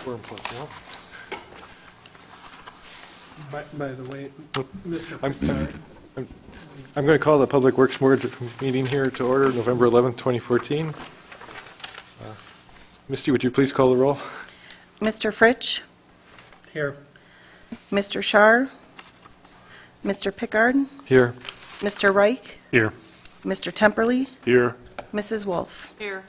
Quorum plus one. By, by the way, Mr. I'm- Picard, I'm going to call the Public Works Board meeting here to order, November 11th, 2014. Uh, Misty, would you please call the roll? Mr. Fritsch, here, Mr. Shar, Mr. Pickard, Here. Mr. Reich, Here. Mr. Temperley, Here. Mrs. Wolf. Here.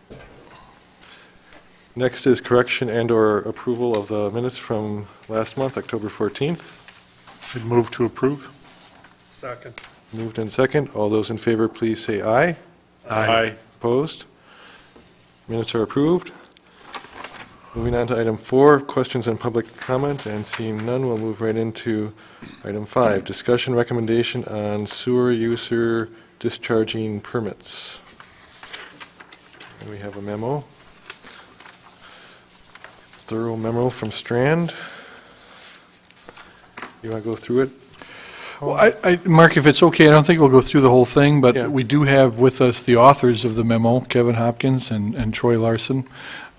Next is correction and/or approval of the minutes from last month, October 14th. I'd move to approve. second. Moved and second. All those in favor, please say aye. Aye. Opposed? Minutes are approved. Moving on to item four, questions and public comment, and seeing none, we'll move right into item five, discussion recommendation on sewer user discharging permits. And we have a memo. Thorough memo from Strand. You want to go through it? Well, I, I, Mark, if it's okay, I don't think we'll go through the whole thing, Yeah. but we do have with us the authors of the memo, Kevin Hopkins and, and Troy Larson.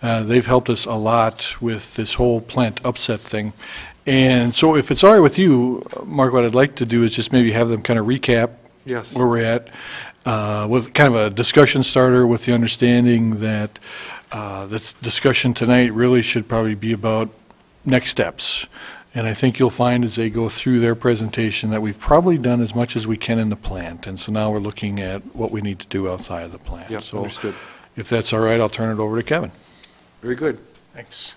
Uh, they've helped us a lot with this whole plant upset thing. And so if it's all right with you, Mark, what I'd like to do is just maybe have them kind of recap Yes. where we're at, uh, with kind of a discussion starter with the understanding that uh, this discussion tonight really should probably be about next steps. And I think you'll find as they go through their presentation that we've probably done as much as we can in the plant. And so now we're looking at what we need to do outside of the plant. Yep, So understood. if that's all right, I'll turn it over to Kevin. Very good. Thanks.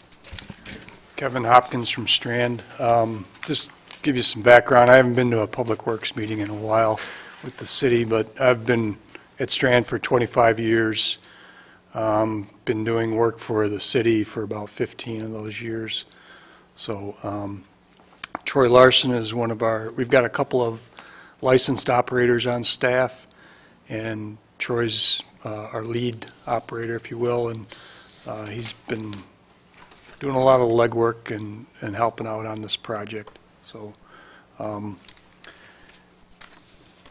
Kevin Hopkins from Strand. Um, Just give you some background, I haven't been to a Public Works meeting in a while with the city, but I've been at Strand for 25 years. Um, Been doing work for the city for about 15 of those years. So um, Troy Larson is one of our, we've got a couple of licensed operators on staff, and Troy's uh, our lead operator, if you will, and uh, he's been doing a lot of legwork and, and helping out on this project. So, um,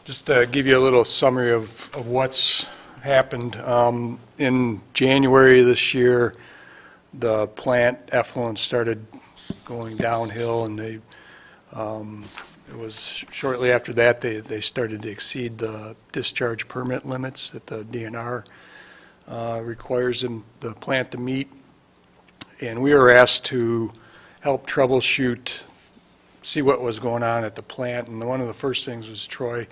just to give you a little summary of, of what's happened, um, in January this year, the plant effluent started going downhill, and they, um, it was shortly after that, they, they started to exceed the discharge permit limits that the DNR uh, requires them, the plant to meet. And we were asked to help troubleshoot, see what was going on at the plant. And one of the first things was Troy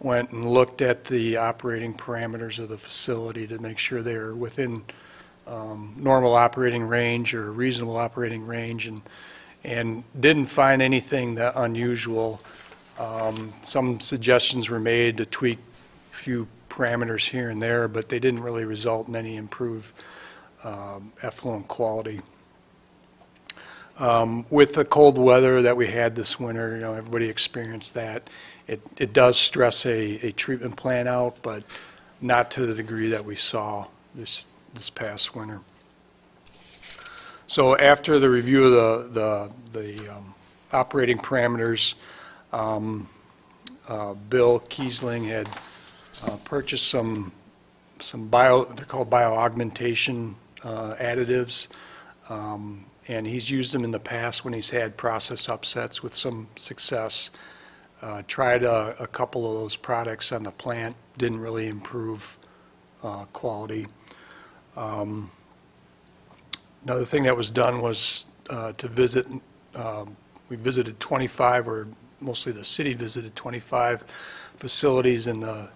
went and looked at the operating parameters of the facility to make sure they were within um, normal operating range or reasonable operating range and, and didn't find anything that unusual. Um, Some suggestions were made to tweak a few parameters here and there, but they didn't really result in any improved um, effluent quality. Um, With the cold weather that we had this winter, you know, everybody experienced that. It, it does stress a, a treatment plan out, but not to the degree that we saw this, this past winter. So after the review of the, the, the um, operating parameters, um, uh, Bill Kiesling had uh, purchased some, some bio, they're called bioaugmentation uh, additives, um, and he's used them in the past when he's had process upsets with some success. Uh, Tried a, a couple of those products on the plant, didn't really improve uh, quality. Um, Another thing that was done was uh, to visit, um, we visited 25, or mostly the city visited 25 facilities in the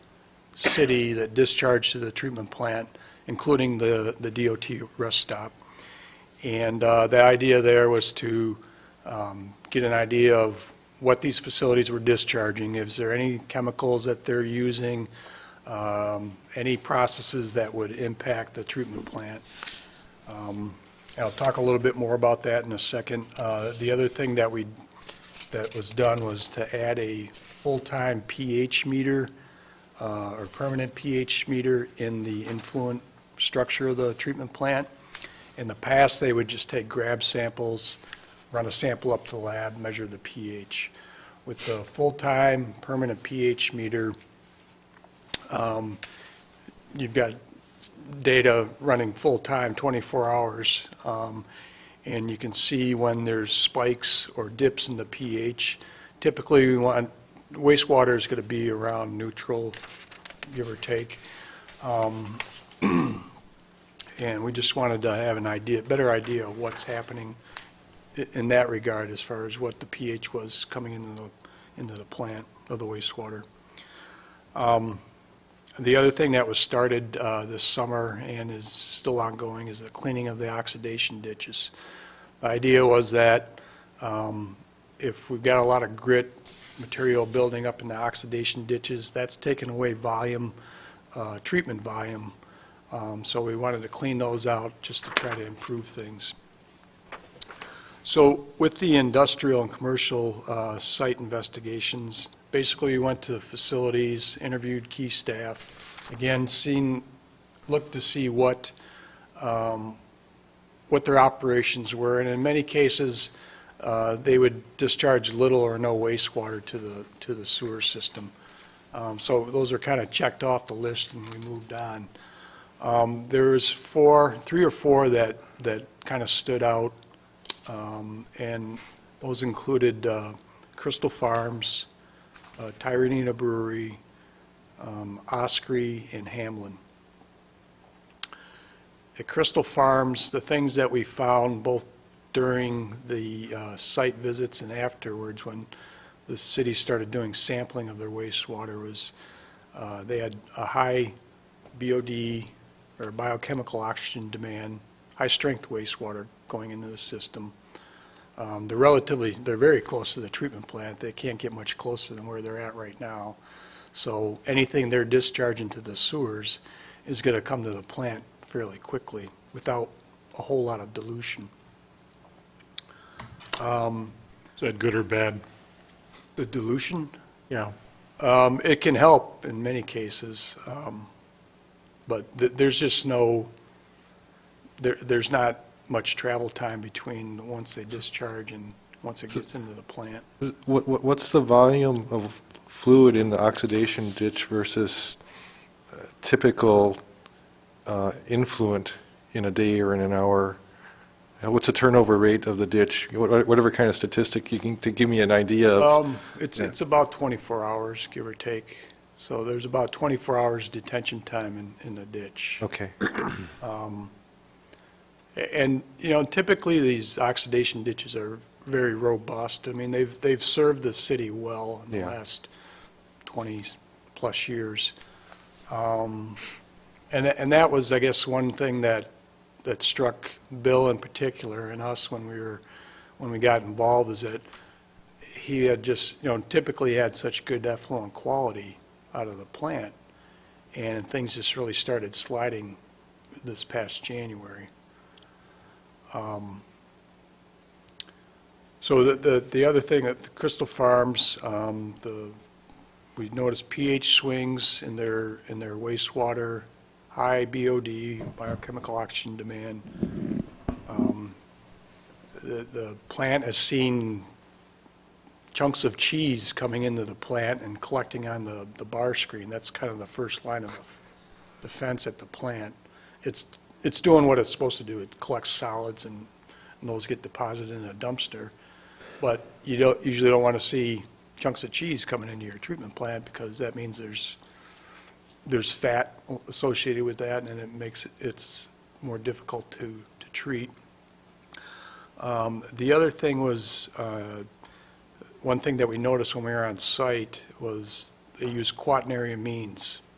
city that discharge to the treatment plant, including the, the DOT rest stop. And uh, the idea there was to um, get an idea of what these facilities were discharging. Is there any chemicals that they're using, um, any processes that would impact the treatment plant? Um, I'll talk a little bit more about that in a second. Uh, The other thing that we, that was done was to add a full-time pH meter uh, or permanent pH meter in the influent structure of the treatment plant. In the past, they would just take grab samples, run a sample up to the lab, measure the pH. With the full-time permanent pH meter, um, you've got data running full-time, 24 hours, um, and you can see when there's spikes or dips in the pH. Typically, we want, wastewater is going to be around neutral, give or take. Um, And we just wanted to have an idea, better idea of what's happening in that regard as far as what the pH was coming into the, into the plant of the wastewater. Um, The other thing that was started uh, this summer and is still ongoing is the cleaning of the oxidation ditches. The idea was that um, if we've got a lot of grit material building up in the oxidation ditches, that's taken away volume, uh, treatment volume. Um, So we wanted to clean those out just to try to improve things. So with the industrial and commercial uh, site investigations, basically we went to the facilities, interviewed key staff, again, seen, looked to see what, um, what their operations were, and in many cases, uh, they would discharge little or no wastewater to the, to the sewer system. Um, So those are kind of checked off the list, and we moved on. Um, There's four, three or four that, that kind of stood out um, and those included uh, Crystal Farms, uh, Tyranena Brewery, um, Osprey, and Hamlin. At Crystal Farms, the things that we found both during the uh, site visits and afterwards, when the city started doing sampling of their wastewater, was uh, they had a high BOD, or biochemical oxygen demand, high-strength wastewater going into the system. Um, They're relatively, they're very close to the treatment plant. They can't get much closer than where they're at right now. So anything they're discharging to the sewers is going to come to the plant fairly quickly without a whole lot of dilution. Is that good or bad? The dilution, Yeah. um, it can help in many cases, um, but th- there's just no, there, there's not much travel time between once they discharge and once it gets into the plant. Is- what- what- What's the volume of fluid in the oxidation ditch versus uh, typical uh, influent in a day or in an hour? Uh, What's the turnover rate of the ditch? What- Whatever kind of statistic you can, to give me an idea of, Um, it's, yeah. it's about 24 hours, give or take. So there's about 24 hours detention time in, in the ditch. okay. A- And, you know, typically these oxidation ditches are very robust. I mean, they've, they've served the city well in the Yeah. last 20-plus years. Um, And, tha- and that was, I guess, one thing that, that struck Bill in particular and us when we were, when we got involved, is that he had just, you know, typically had such good effluent quality out of the plant, and things just really started sliding this past January. Um, So the, the, the other thing at the Crystal Farms, um, the, we noticed pH swings in their, in their wastewater, high BOD, biochemical oxygen demand. Um, The, the plant has seen chunks of cheese coming into the plant and collecting on the, the bar screen. That's kind of the first line of defense at the plant. It's, it's doing what it's supposed to do. It collects solids and, those get deposited in a dumpster. But you don't, usually don't want to see chunks of cheese coming into your treatment plant because that means there's, there's fat associated with that and it makes it, it's more difficult to, to treat. Um, The other thing was, uh, one thing that we noticed when we were on site was they use quaternary amines, or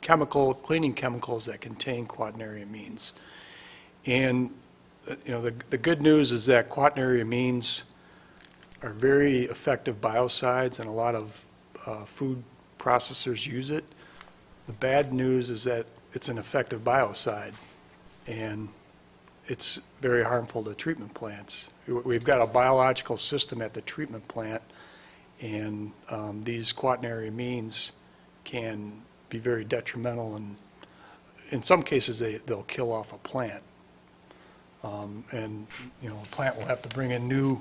chemical, cleaning chemicals that contain quaternary amines. And, uh, you know, the, the good news is that quaternary amines are very effective biocides, and a lot of uh, food processors use it. The bad news is that it's an effective biocide, and it's very harmful to treatment plants. We- We've got a biological system at the treatment plant, and um, these quaternary amines can be very detrimental, and in some cases, they, they'll kill off a plant. Um, And, you know, a plant will have to bring in new,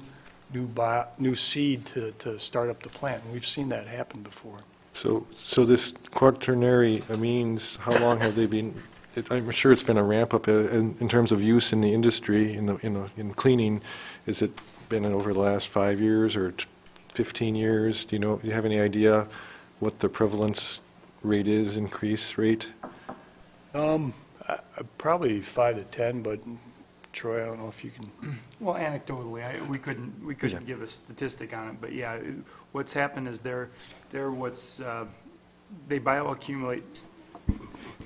new bio, new seed to, to start up the plant, and we've seen that happen before. So, so this quaternary amines, how long have they been it- I'm sure it's been a ramp up uh, in in terms of use in the industry, in the, in the- in cleaning. Has it been over the last five years or t- 15 years? Do you know, do you have any idea what the prevalence rate is, increase rate? Um, I- I- Probably five to 10, but Troy, I don't know if you can, Well, anecdotally, I, we couldn't, we couldn't give a statistic on it, but yeah, it- what's happened is they're, they're what's, uh, they bioaccumulate,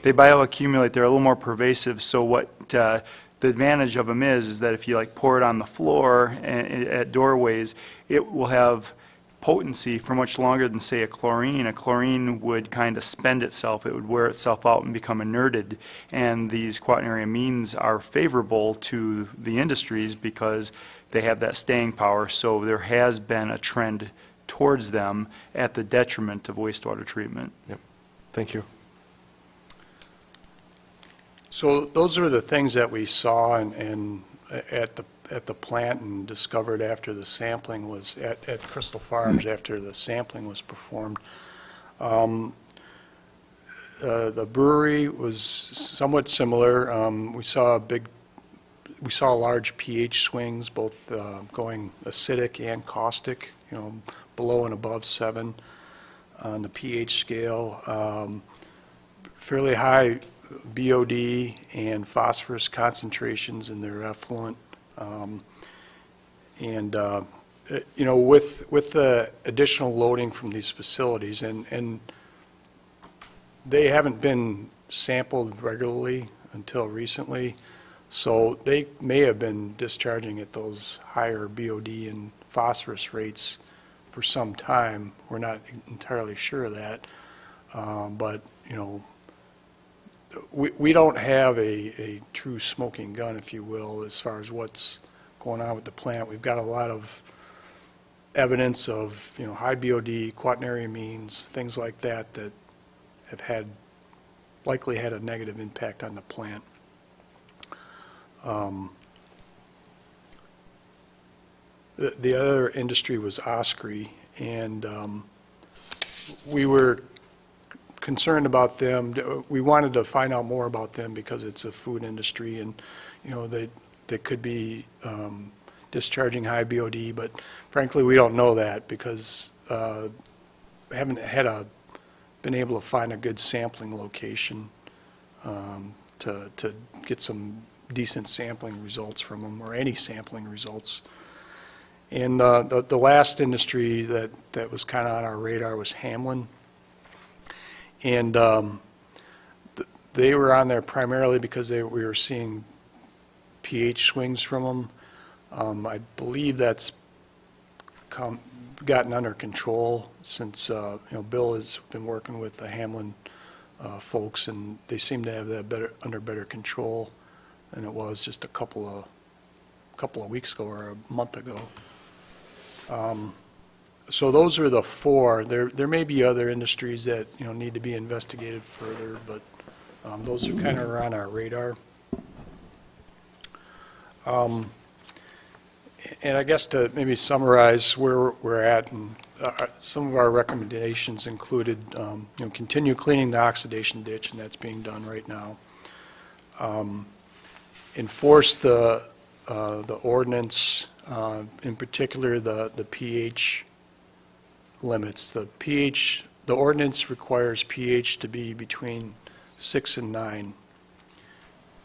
they bioaccumulate, they're a little more pervasive, so what, uh, the advantage of them is, is that if you like pour it on the floor and, at doorways, it will have potency for much longer than, say, a chlorine. A chlorine would kind of spend itself, it would wear itself out and become inerted. And these quaternary amines are favorable to the industries because they have that staying power. So there has been a trend towards them at the detriment of wastewater treatment. Yep. Thank you. so those are the things that we saw and, and at the, at the plant and discovered after the sampling was, at, at Crystal Farms, after the sampling was performed. Um, uh, The brewery was somewhat similar. Um, We saw a big, we saw large pH swings, both uh, going acidic and caustic, you know, below and above seven on the pH scale. Um, Fairly high BOD and phosphorus concentrations in their effluent. Um, And, uh, uh, you know, with, with the additional loading from these facilities, and, and they haven't been sampled regularly until recently, so they may have been discharging at those higher BOD and phosphorus rates for some time. We're not entirely sure of that, Um, but, you know, we, we don't have a, a true smoking gun, if you will, as far as what's going on with the plant. We've got a lot of evidence of, you know, high BOD, quaternary amines, things like that, that have had, likely had a negative impact on the plant. Um, The, the other industry was Osprey, and um, we were concerned about them. We wanted to find out more about them because it's a food industry and, you know, they, they could be um, discharging high BOD, but frankly, we don't know that because uh, we haven't had a, been able to find a good sampling location um, to, to get some decent sampling results from them, or any sampling results. And uh, the, the last industry that, that was kind of on our radar was Hamlin. And um, th- they were on there primarily because they, we were seeing pH swings from them. Um, I believe that's come, gotten under control since, uh, you know, Bill has been working with the Hamlin uh, folks, and they seem to have that better, under better control than it was just a couple of, couple of weeks ago or a month ago. Um, So those are the four. There, there may be other industries that, you know, need to be investigated further, but um, those are kind of on our radar. Um, And I guess to maybe summarize where we're at, and uh, some of our recommendations included, um, you know, continue cleaning the oxidation ditch, and that's being done right now. Um, Enforce the, uh, the ordinance, uh, in particular, the, the pH limits. The pH, the ordinance requires pH to be between six and nine.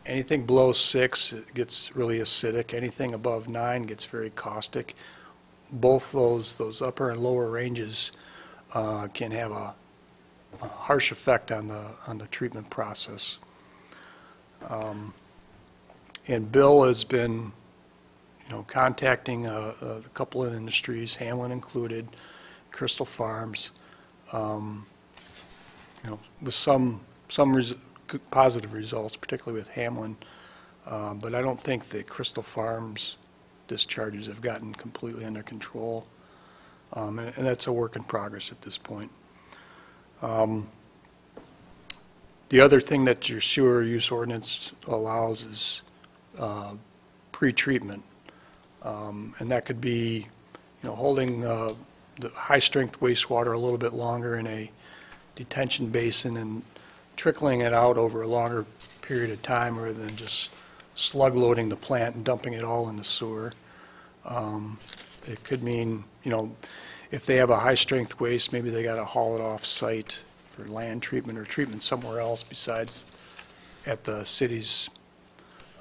Anything below six gets really acidic. Anything above nine gets very caustic. Both those, those upper and lower ranges uh, can have a a harsh effect on the, on the treatment process. Um, And Bill has been, you know, contacting a, a couple of industries, Hamlin included, Crystal Farms, um, you know, with some, some res- positive results, particularly with Hamlin. Um, But I don't think the Crystal Farms discharges have gotten completely under control. Um, And and that's a work in progress at this point. Um, The other thing that your sewer use ordinance allows is uh, pre-treatment. Um, And that could be, you know, holding uh, the high-strength wastewater a little bit longer in a detention basin and trickling it out over a longer period of time rather than just slug loading the plant and dumping it all in the sewer. Um, It could mean, you know, if they have a high-strength waste, maybe they got to haul it off-site for land treatment or treatment somewhere else besides at the city's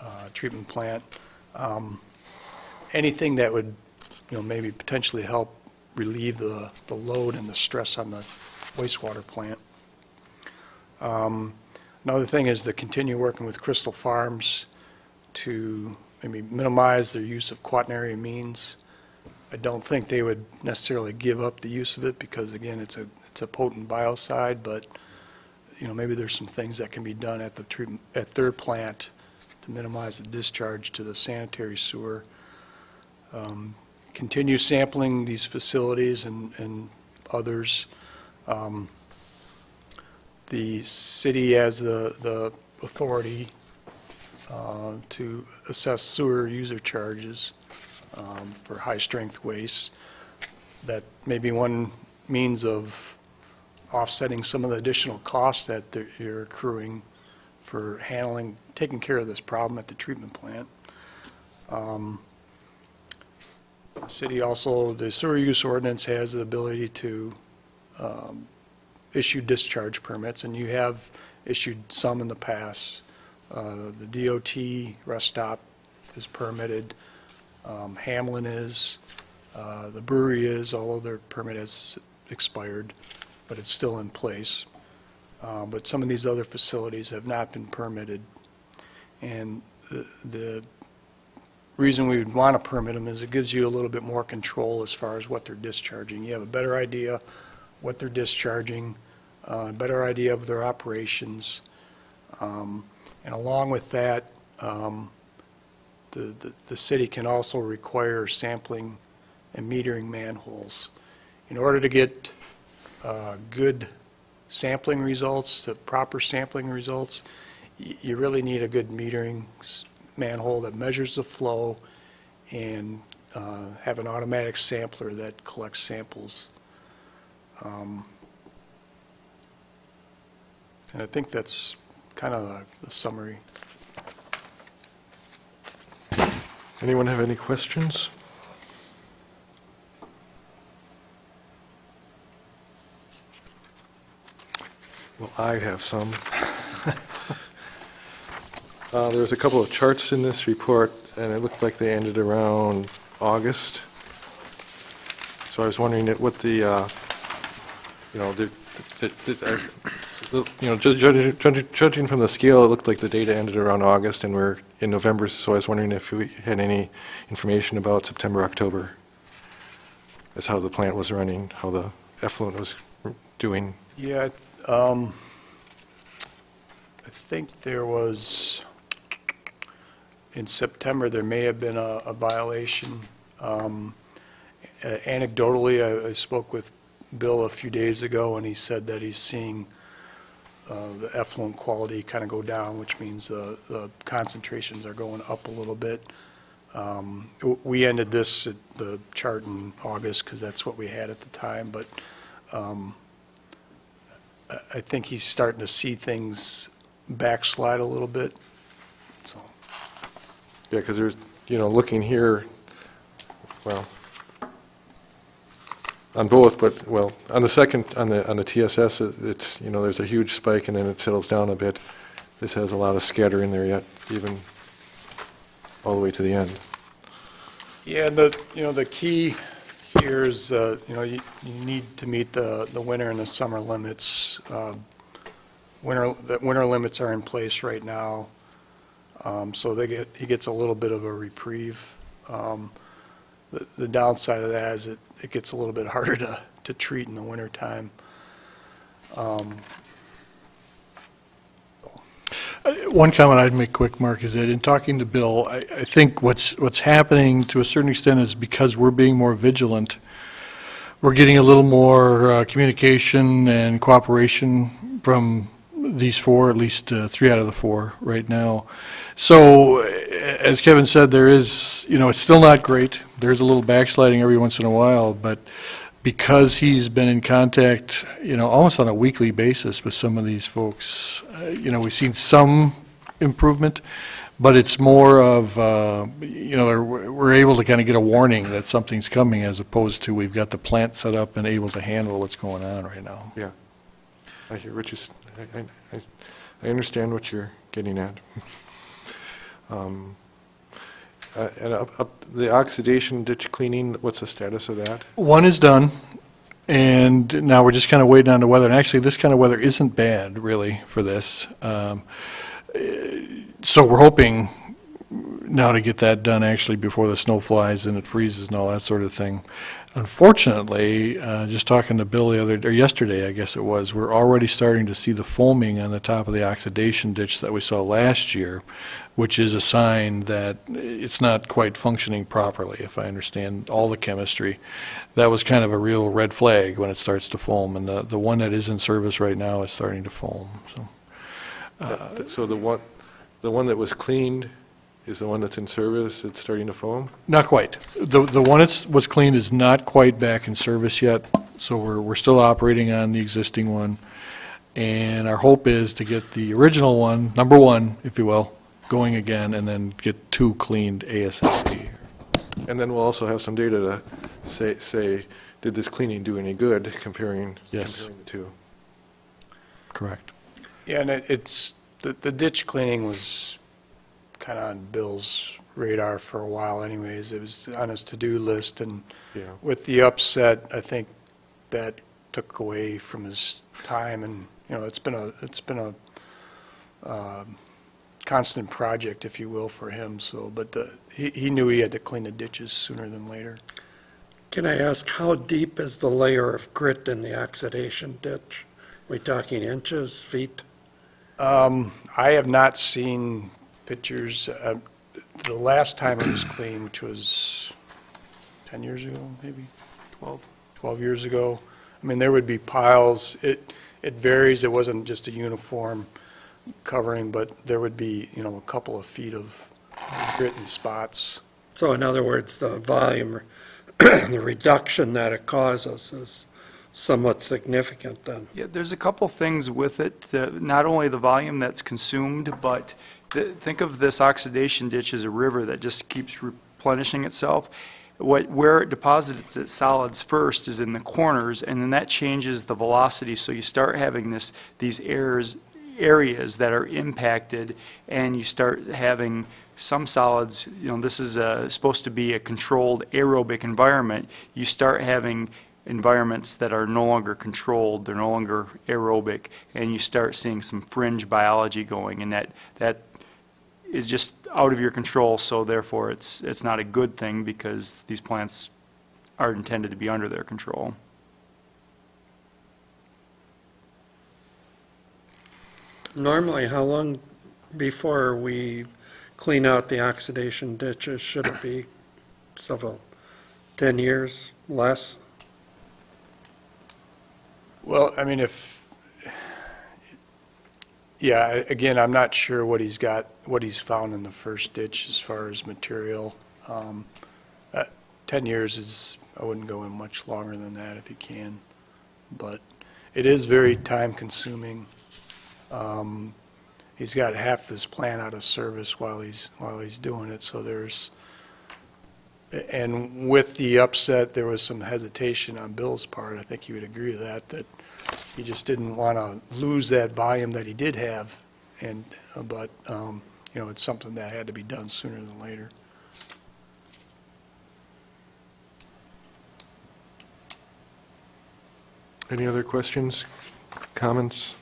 uh, treatment plant. Um, Anything that would, you know, maybe potentially help relieve the, the load and the stress on the wastewater plant. Um, Another thing is to continue working with Crystal Farms to maybe minimize their use of quaternary amines. I don't think they would necessarily give up the use of it because, again, it's a, it's a potent biocide, but, you know, maybe there's some things that can be done at the treatment, at their plant to minimize the discharge to the sanitary sewer. Um, Continue sampling these facilities and, and others. Um, The city has the, the authority uh, to assess sewer user charges um, for high-strength waste. That may be one means of offsetting some of the additional costs that you're accruing for handling, taking care of this problem at the treatment plant. Um, The city also, the sewer use ordinance has the ability to um, issue discharge permits, and you have issued some in the past. Uh, The DOT rest stop is permitted, um, Hamlin is, uh, the brewery is, although their permit has expired, but it's still in place. Uh, But some of these other facilities have not been permitted. And the- the reason we would want to permit them is it gives you a little bit more control as far as what they're discharging. You have a better idea what they're discharging, uh, a better idea of their operations. Um, And along with that, um, the, the- the city can also require sampling and metering manholes. In order to get uh, good sampling results, the proper sampling results, you really need a good metering manhole that measures the flow and uh, have an automatic sampler that collects samples. Um, And I think that's kind of a- the summary. Anyone have any questions? Well, I have some. Uh, There's a couple of charts in this report, and it looked like they ended around August. So I was wondering what the, uh, you know, the, the- the- uh, you know, ju- judging from the scale, it looked like the data ended around August, and we're in November, so I was wondering if we had any information about September, October, as how the plant was running, how the effluent was doing. Yeah, um, I think there was, in September, there may have been a a violation. Um, Anecdotally, I I spoke with Bill a few days ago, and he said that he's seeing uh, the effluent quality kind of go down, which means the the concentrations are going up a little bit. Um, We ended this, at the chart in August, because that's what we had at the time, but um, I- I think he's starting to see things backslide a little bit, so. Yeah, because there's, you know, looking here, well, on both, but, well, on the second, on the, on the TSS, it- it's, you know, there's a huge spike and then it settles down a bit. This has a lot of scatter in there yet, even all the way to the end. Yeah, and the, you know, the key here is, uh, you know, you you need to meet the, the winter and the summer limits. Um, Winter, the winter limits are in place right now, um, so they get, he gets a little bit of a reprieve. Um, The the downside of that is it, it gets a little bit harder to, to treat in the wintertime. Um, One comment I'd make quick, Mark, is that in talking to Bill, I, I think what's, what's happening to a certain extent is because we're being more vigilant, we're getting a little more uh, communication and cooperation from these four, at least uh, three out of the four right now. So, as Kevin said, there is, you know, it's still not great. There's a little backsliding every once in a while, but because he's been in contact, you know, almost on a weekly basis with some of these folks, uh, you know, we've seen some improvement, but it's more of, uh, you know, we're able to kind of get a warning that something's coming as opposed to we've got the plant set up and able to handle what's going on right now. Yeah. I hear Rich's, I, I- I, understand what you're getting at. Um, uh, And up, up, the oxidation ditch cleaning, what's the status of that? One is done, and now we're just kind of waiting on the weather. And actually, this kind of weather isn't bad, really, for this. Um, eh, So we're hoping now to get that done actually before the snow flies and it freezes and all that sort of thing. Unfortunately, uh, just talking to Bill the other, or yesterday, I guess it was, we're already starting to see the foaming on the top of the oxidation ditch that we saw last year, which is a sign that it's not quite functioning properly, if I understand all the chemistry. That was kind of a real red flag when it starts to foam, and the, the one that is in service right now is starting to foam, so. That- So the one, the one that was cleaned is the one that's in service, it's starting to foam? Not quite. The, the one that's, was cleaned is not quite back in service yet, so we're, we're still operating on the existing one. And our hope is to get the original one, number one, if you will, going again, and then get two cleaned ASAP. And then we'll also have some data to say, say, did this cleaning do any good comparing, Yes. comparing the two? Correct. Yeah, and it- it's, the the ditch cleaning was kind of on Bill's radar for a while anyways. It was on his to-do list, and Yeah. with the upset, I think that took away from his time, and, you know, it's been a, it's been a um, constant project, if you will, for him, so, but the, he, he knew he had to clean the ditches sooner than later. Can I ask, how deep is the layer of grit in the oxidation ditch? We talking inches, feet? Um, I have not seen pictures, uh, the last time it was clean, which was 10 years ago, maybe, 12, 12 years ago. I mean, there would be piles, it, it varies, it wasn't just a uniform covering, but there would be, you know, a couple of feet of grit and spots. So in other words, the volume, the reduction that it causes is somewhat significant then. Yeah, there's a couple things with it, the- not only the volume that's consumed, but th- think of this oxidation ditch as a river that just keeps replenishing itself. What, where it deposits its solids first is in the corners, and then that changes the velocity, so you start having this, these errors, areas that are impacted, and you start having some solids, you know, this is a, supposed to be a controlled aerobic environment. You start having environments that are no longer controlled, they're no longer aerobic, and you start seeing some fringe biology going, and that, that is just out of your control, so therefore it's, it's not a good thing because these plants are intended to be under their control. Normally, how long before we clean out the oxidation ditches? Should it be several, 10 years, less? Well, I mean, if, yeah, again, I'm not sure what he's got, what he's found in the first ditch as far as material. Um, uh, 10 years is, I wouldn't go in much longer than that if you can, but it is very time-consuming. Um, He's got half his plant out of service while he's, while he's doing it, so there's, and with the upset, there was some hesitation on Bill's part, I think he would agree with that, that he just didn't want to lose that volume that he did have, and, uh, but, um, you know, it's something that had to be done sooner than later. Any other questions, comments?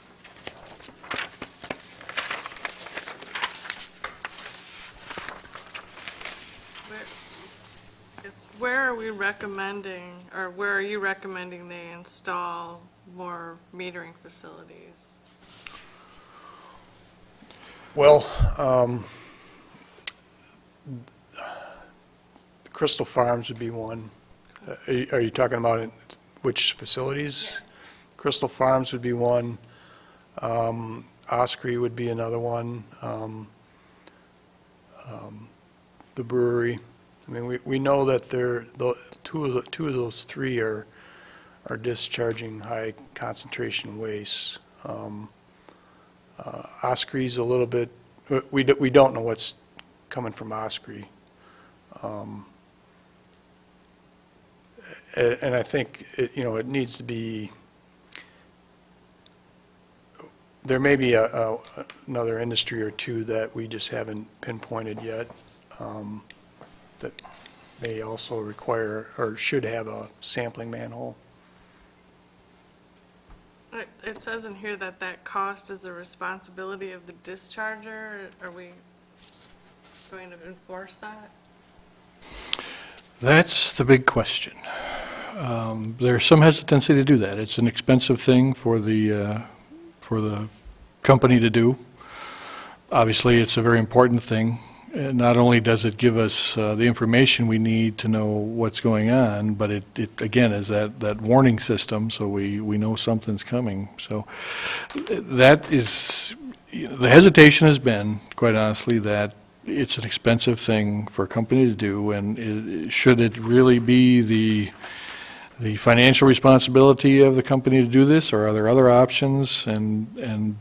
Where are we recommending, or where are you recommending they install more metering facilities? Well, um, Crystal Farms would be one. Uh, Are you- are you talking about in which facilities? Crystal Farms would be one. Um, Osprey would be another one. Um, um, The brewery. I mean, we, we know that there, the, two of the, two of those three are, are discharging high concentration wastes. Um, uh, Osprey's a little bit uh, we do- we don't know what's coming from Osprey. Um, And I think, it- you know, it needs to be, there may be a- a- another industry or two that we just haven't pinpointed yet um, that may also require, or should have a sampling manhole. It, it says in here that that cost is the responsibility of the discharger. Are we going to enforce that? That's the big question. Um, There's some hesitancy to do that. It's an expensive thing for the, uh, for the company to do. Obviously, it's a very important thing. Not only does it give us uh, the information we need to know what's going on, but it, it again, is that, that warning system, so we, we know something's coming. So that is, you know, the hesitation has been, quite honestly, that it's an expensive thing for a company to do, and i- should it really be the, the financial responsibility of the company to do this, or are there other options? And, and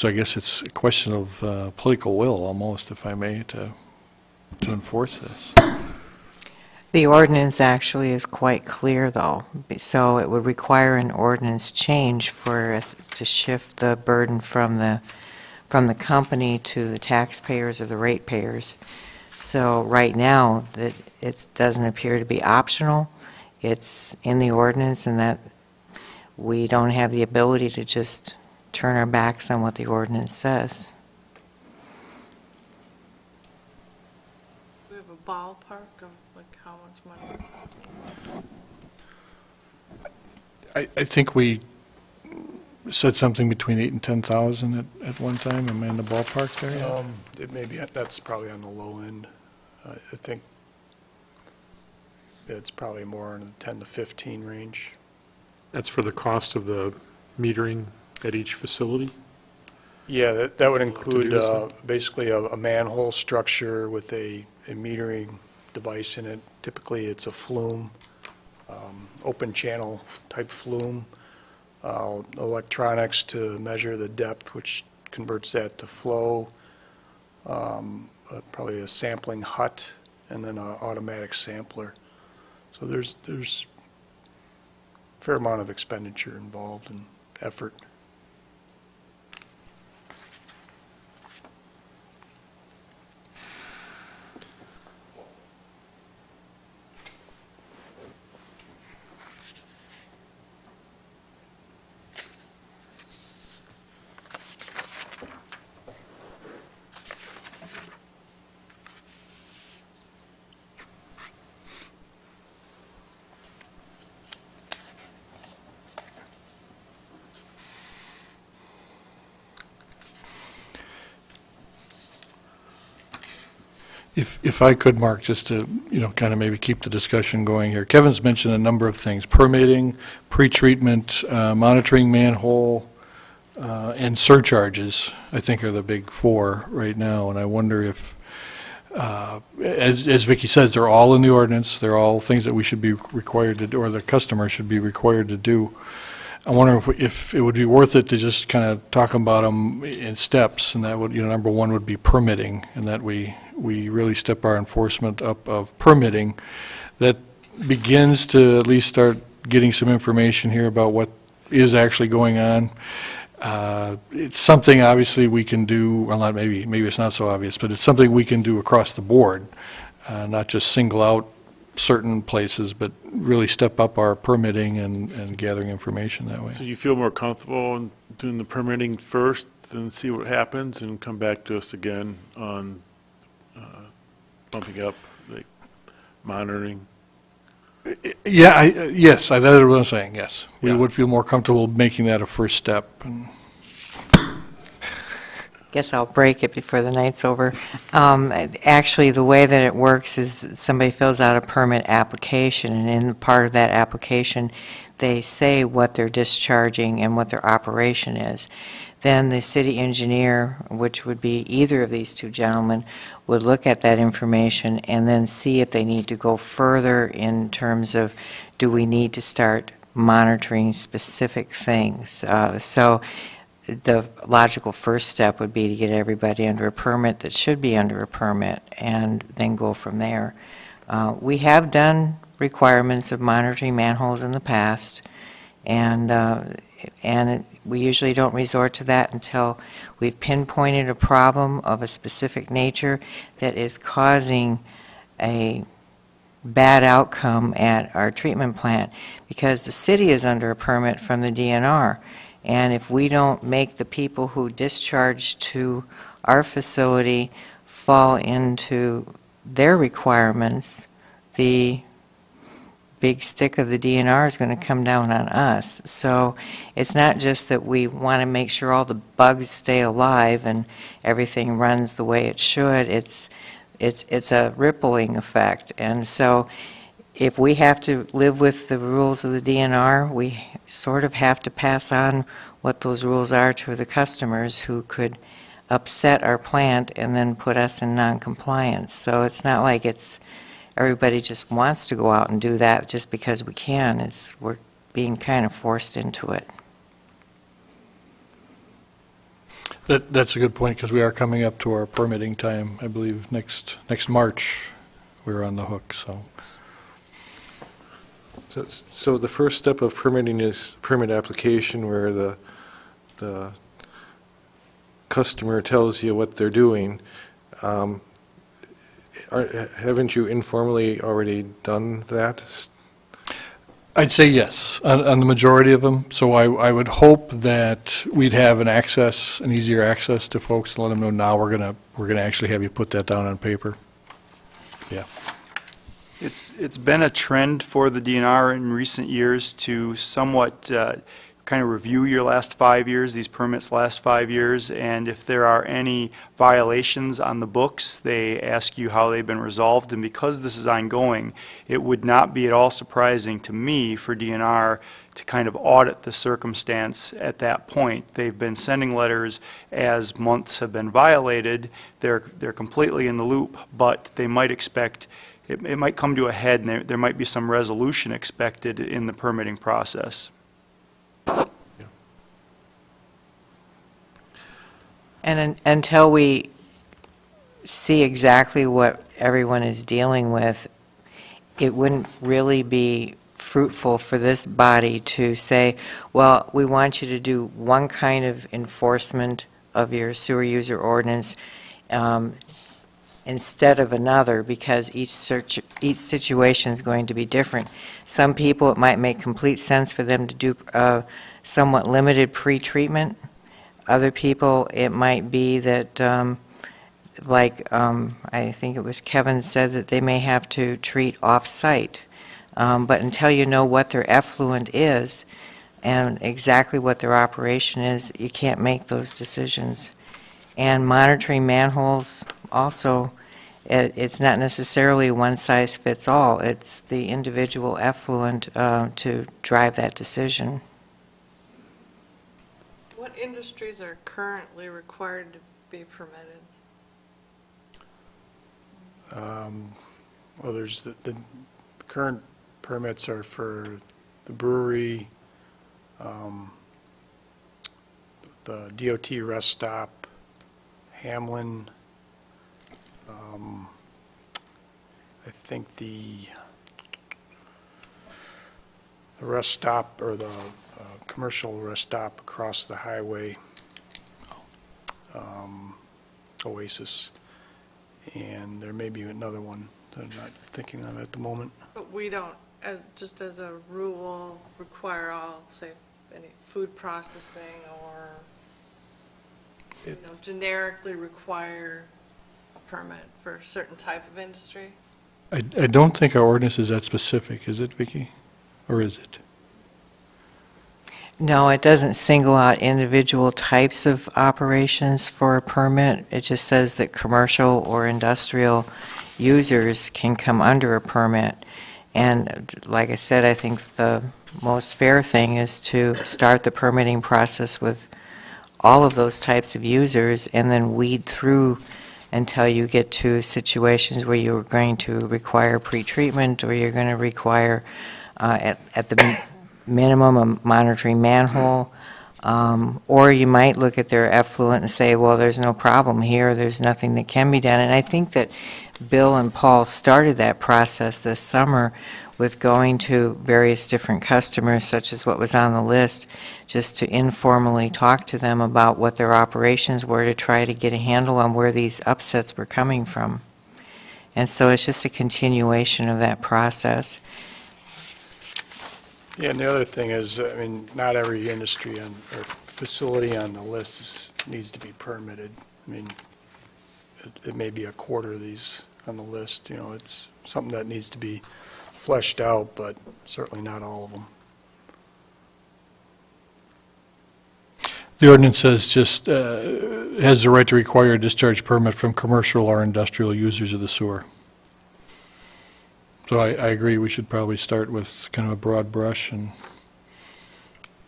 so I guess it's a question of uh, political will, almost, if I may, to, to enforce this. The ordinance actually is quite clear, though, so it would require an ordinance change for us to shift the burden from the, from the company to the taxpayers or the ratepayers. So right now, that it doesn't appear to be optional. It's in the ordinance, and that we don't have the ability to just turn our backs on what the ordinance says. We have a ballpark of like how much money? I, I think we said something between eight and 10,000 at, at one time, am I in the ballpark there? yet? Um, It may be, that's probably on the low end. I I think it's probably more in the 10 to 15 range. That's for the cost of the metering at each facility? Yeah, that, that would include this, uh, basically a a manhole structure with a, a metering device in it. Typically, it's a flume, um, open channel type flume, uh, electronics to measure the depth, which converts that to flow, um, uh, probably a sampling hut, and then an automatic sampler. So there's, there's a fair amount of expenditure involved and effort. If, if I could, Mark, just to, you know, kind of maybe keep the discussion going here. Kevin's mentioned a number of things, permitting, pretreatment, uh, monitoring manhole, uh, and surcharges, I think are the big four right now. And I wonder if, uh, as, as Vicki says, they're all in the ordinance, they're all things that we should be required to, do, or the customer should be required to do. I wonder if, if it would be worth it to just kind of talk about them in steps, and that would, you know, number one would be permitting, and that we, we really step our enforcement up of permitting. That begins to at least start getting some information here about what is actually going on. Uh, It's something, obviously, we can do, well, not maybe, maybe it's not so obvious, but it's something we can do across the board, uh, not just single out certain places, but really step up our permitting and, and gathering information that way. So you feel more comfortable in doing the permitting first and see what happens and come back to us again on uh, bumping up, like monitoring? Yeah, I, uh, yes, I- that's what I'm saying, yes. We Yeah. would feel more comfortable making that a first step. and- Guess I'll break it before the night's over. Um, Actually, the way that it works is somebody fills out a permit application, and in part of that application, they say what they're discharging and what their operation is. Then the city engineer, which would be either of these two gentlemen, would look at that information and then see if they need to go further in terms of, do we need to start monitoring specific things? Uh, So the logical first step would be to get everybody under a permit that should be under a permit, and then go from there. Uh, We have done requirements of monitoring manholes in the past, and, uh, and it- we usually don't resort to that until we've pinpointed a problem of a specific nature that is causing a bad outcome at our treatment plant, because the city is under a permit from the DNR. And if we don't make the people who discharge to our facility fall into their requirements, the big stick of the DNR is going to come down on us. So it's not just that we want to make sure all the bugs stay alive and everything runs the way it should, it's, it's, it's a rippling effect. And so if we have to live with the rules of the DNR, we sort of have to pass on what those rules are to the customers who could upset our plant and then put us in noncompliance. So it's not like it's, everybody just wants to go out and do that just because we can. It's, we're being kind of forced into it. That, that's a good point, because we are coming up to our permitting time, I believe, next, next March, we're on the hook, so. So, so the first step of permitting is permit application where the, the customer tells you what they're doing. Um, are- Haven't you informally already done that? I'd say yes, on, on the majority of them. So I, I would hope that we'd have an access, an easier access to folks to let them know now we're gonna, we're gonna actually have you put that down on paper. Yeah. It's, it's been a trend for the DNR in recent years to somewhat uh, kind of review your last five years, these permits last five years, and if there are any violations on the books, they ask you how they've been resolved, and because this is ongoing, it would not be at all surprising to me for DNR to kind of audit the circumstance at that point. They've been sending letters as months have been violated, they're, they're completely in the loop, but they might expect it, it might come to a head and there, there might be some resolution expected in the permitting process. And un- until we see exactly what everyone is dealing with, it wouldn't really be fruitful for this body to say, well, we want you to do one kind of enforcement of your sewer user ordinance um, instead of another, because each search, each situation is going to be different. Some people, it might make complete sense for them to do uh, somewhat limited pre-treatment. Other people, it might be that, um, like, um, I think it was Kevin said that they may have to treat off-site. Um, But until you know what their effluent is and exactly what their operation is, you can't make those decisions. And monitoring manholes also, it, it's not necessarily one size fits all. It's the individual effluent uh, to drive that decision. What industries are currently required to be permitted? Um, Well, there's, the, the current permits are for the brewery, um, the DOT rest stop, Hamlin, um, I think the, the rest stop, or the uh, commercial rest stop across the highway, um, Oasis. And there may be another one that I'm not thinking of at the moment. But we don't, as, just as a rule, require all, say, any food processing or, you know, generically require a permit for a certain type of industry? I, I don't think our ordinance is that specific, is it, Vicki? Or is it? No, it doesn't single out individual types of operations for a permit. It just says that commercial or industrial users can come under a permit. And like I said, I think the most fair thing is to start the permitting process with all of those types of users and then weed through until you get to situations where you're going to require pretreatment or you're going to require, uh, at, at the minimum, a monitoring manhole, Um, Or you might look at their effluent and say, well, there's no problem here, there's nothing that can be done. And I think that Bill and Paul started that process this summer with going to various different customers, such as what was on the list, just to informally talk to them about what their operations were to try to get a handle on where these upsets were coming from. And so it's just a continuation of that process. Yeah, and the other thing is, I mean, not every industry on, or facility on the list is, needs to be permitted. I mean, it, it may be a quarter of these on the list, you know, it's something that needs to be fleshed out, but certainly not all of them. The ordinance says just, uh, has the right to require a discharge permit from commercial or industrial users of the sewer. So I, I agree, we should probably start with kind of a broad brush and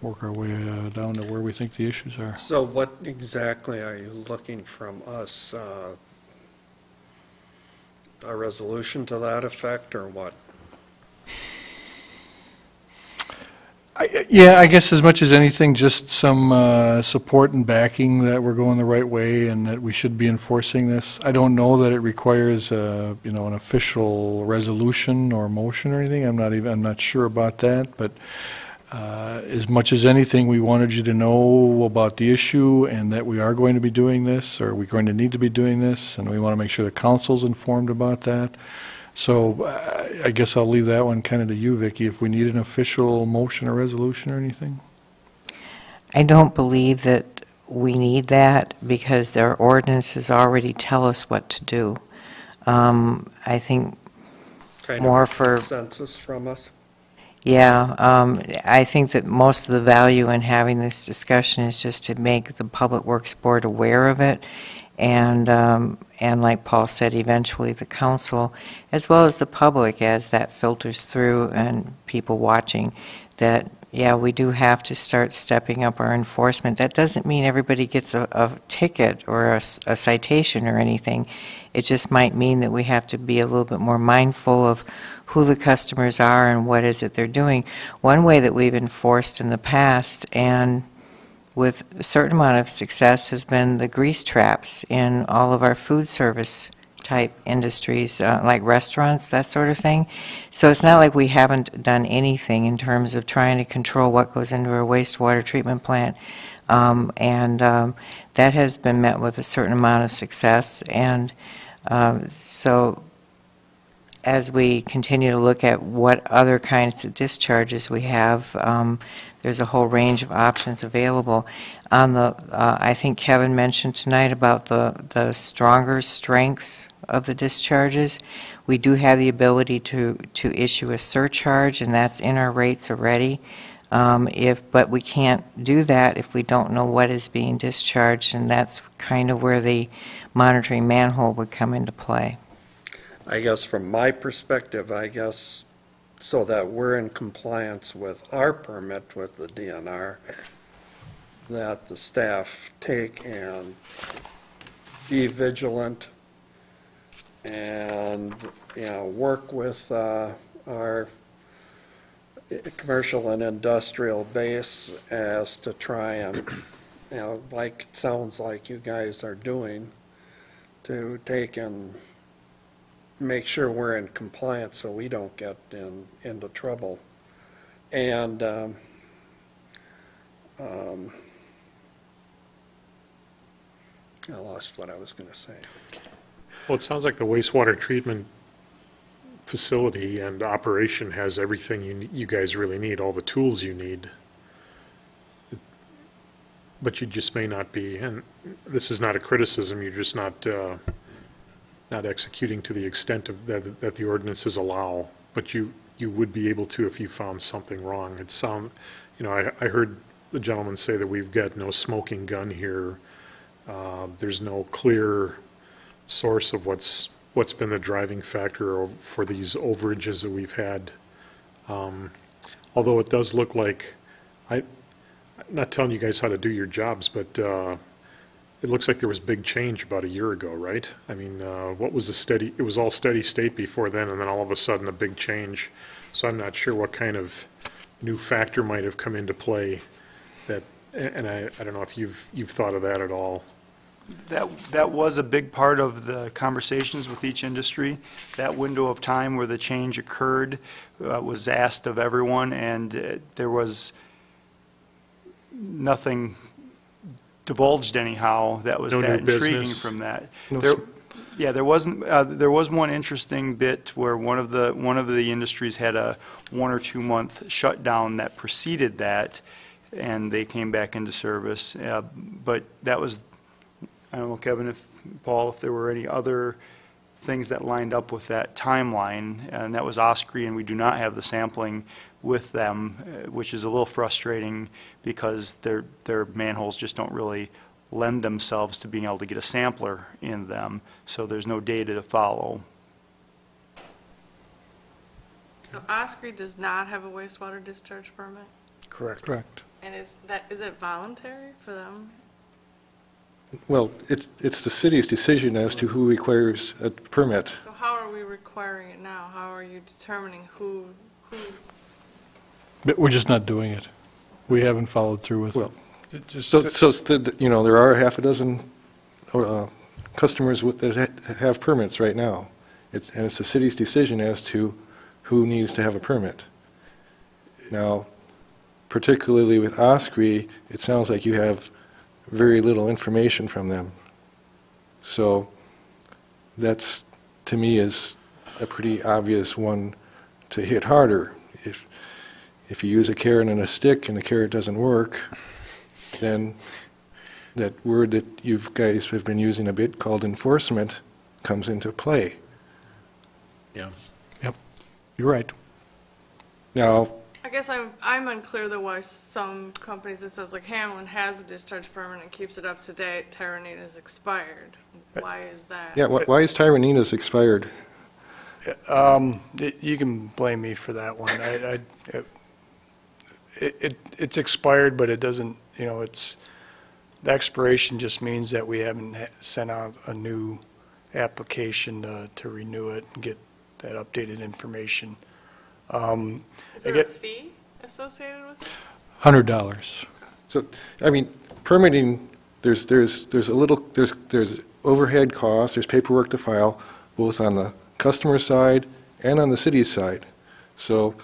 work our way uh, down to where we think the issues are. So what exactly are you looking from us? Uh, A resolution to that effect, or what? I- Yeah, I guess as much as anything, just some uh, support and backing that we're going the right way and that we should be enforcing this. I don't know that it requires, uh, you know, an official resolution or motion or anything. I'm not even, I'm not sure about that, but uh, as much as anything, we wanted you to know about the issue and that we are going to be doing this, or we're going to need to be doing this, and we want to make sure the council's informed about that. So uh, I guess I'll leave that one kind of to you, Vicki, if we need an official motion or resolution or anything. I don't believe that we need that because their ordinances already tell us what to do. Um, I think Kind of More for- Consensus from us? Yeah, um, I think that most of the value in having this discussion is just to make the Public Works Board aware of it, and, um, and like Paul said, eventually the council, as well as the public, as that filters through and people watching, that, yeah, we do have to start stepping up our enforcement. That doesn't mean everybody gets a, a ticket or a citation or anything. It just might mean that we have to be a little bit more mindful of who the customers are and what is it they're doing. One way that we've enforced in the past, and with a certain amount of success, has been the grease traps in all of our food service type industries, uh, like restaurants, that sort of thing. So it's not like we haven't done anything in terms of trying to control what goes into our wastewater treatment plant. Um, And um, that has been met with a certain amount of success. And um, so as we continue to look at what other kinds of discharges we have, um, there's a whole range of options available. On the, uh, I think Kevin mentioned tonight about the, the stronger strengths of the discharges. We do have the ability to, to issue a surcharge, and that's in our rates already. Um, If, but we can't do that if we don't know what is being discharged, and that's kind of where the monitoring manhole would come into play. I guess from my perspective, I guess, so that we're in compliance with our permit with the DNR, that the staff take and be vigilant and, you know, work with uh, our commercial and industrial base as to try and, you know, like, it sounds like you guys are doing, to take and make sure we're in compliance so we don't get in, into trouble. And, um, um, I lost what I was gonna say. Well, it sounds like the wastewater treatment facility and operation has everything you, you guys really need, all the tools you need. But you just may not be, and this is not a criticism, you're just not, uh, not executing to the extent of, that, that the ordinances allow, but you, you would be able to if you found something wrong. It sound, you know, I, I heard the gentleman say that we've got no smoking gun here. Uh, There's no clear source of what's, what's been the driving factor for these overages that we've had. Um, Although it does look like, I, I'm not telling you guys how to do your jobs, but uh, it looks like there was big change about a year ago, right? I mean, uh, what was the steady, it was all steady state before then, and then all of a sudden a big change. So I'm not sure what kind of new factor might have come into play that And I, I don't know if you've, you've thought of that at all. That, that was a big part of the conversations with each industry. That window of time where the change occurred uh, was asked of everyone, and uh, there was nothing divulged anyhow that was No new that intriguing business? from that. No There- s- Yeah, there wasn't, uh, there was one interesting bit where one of the, one of the industries had a one or two month shutdown that preceded that, and they came back into service. Uh, But that was, I don't know, Kevin, if, Paul, if there were any other things that lined up with that timeline, and that was Osprey, and we do not have the sampling with them, uh, which is a little frustrating because their, their manholes just don't really lend themselves to being able to get a sampler in them, so there's no data to follow. So Osprey does not have a wastewater discharge permit? Correct. Correct. And is that, is it voluntary for them? Well, it's, it's the city's decision as to who requires a permit. So how are we requiring it now? How are you determining who, who, But we're just not doing it. We haven't followed through with it. Well, Ju- Just, So, so, it's the- you know, there are half a dozen uh, customers with- that ha- have permits right now. It's, and it's the city's decision as to who needs to have a permit. Now, particularly with Osprey, it sounds like you have very little information from them. So that's, to me, is a pretty obvious one to hit harder. If, if you use a carrot and a stick and the carrot doesn't work, then that word that you guys have been using a bit called enforcement comes into play. Yeah. Yep. You're right. Now, I guess I'm, I'm unclear though why some companies, it says like Hamlin has a discharge permit and keeps it up to date, Tyranena is expired. Why is that? yeah, wh- why is Tyranena's expired? um, y- you can blame me for that one. I, I, it, it, it's expired, but it doesn't, you know, it's, the expiration just means that we haven't ha- sent out a new application to, to renew it and get that updated information. Um, Is I there a get- fee associated with it? Hundred dollars. So, I mean, permitting, there's, there's, there's a little, there's, there's overhead costs, there's paperwork to file, both on the customer side and on the city's side. So,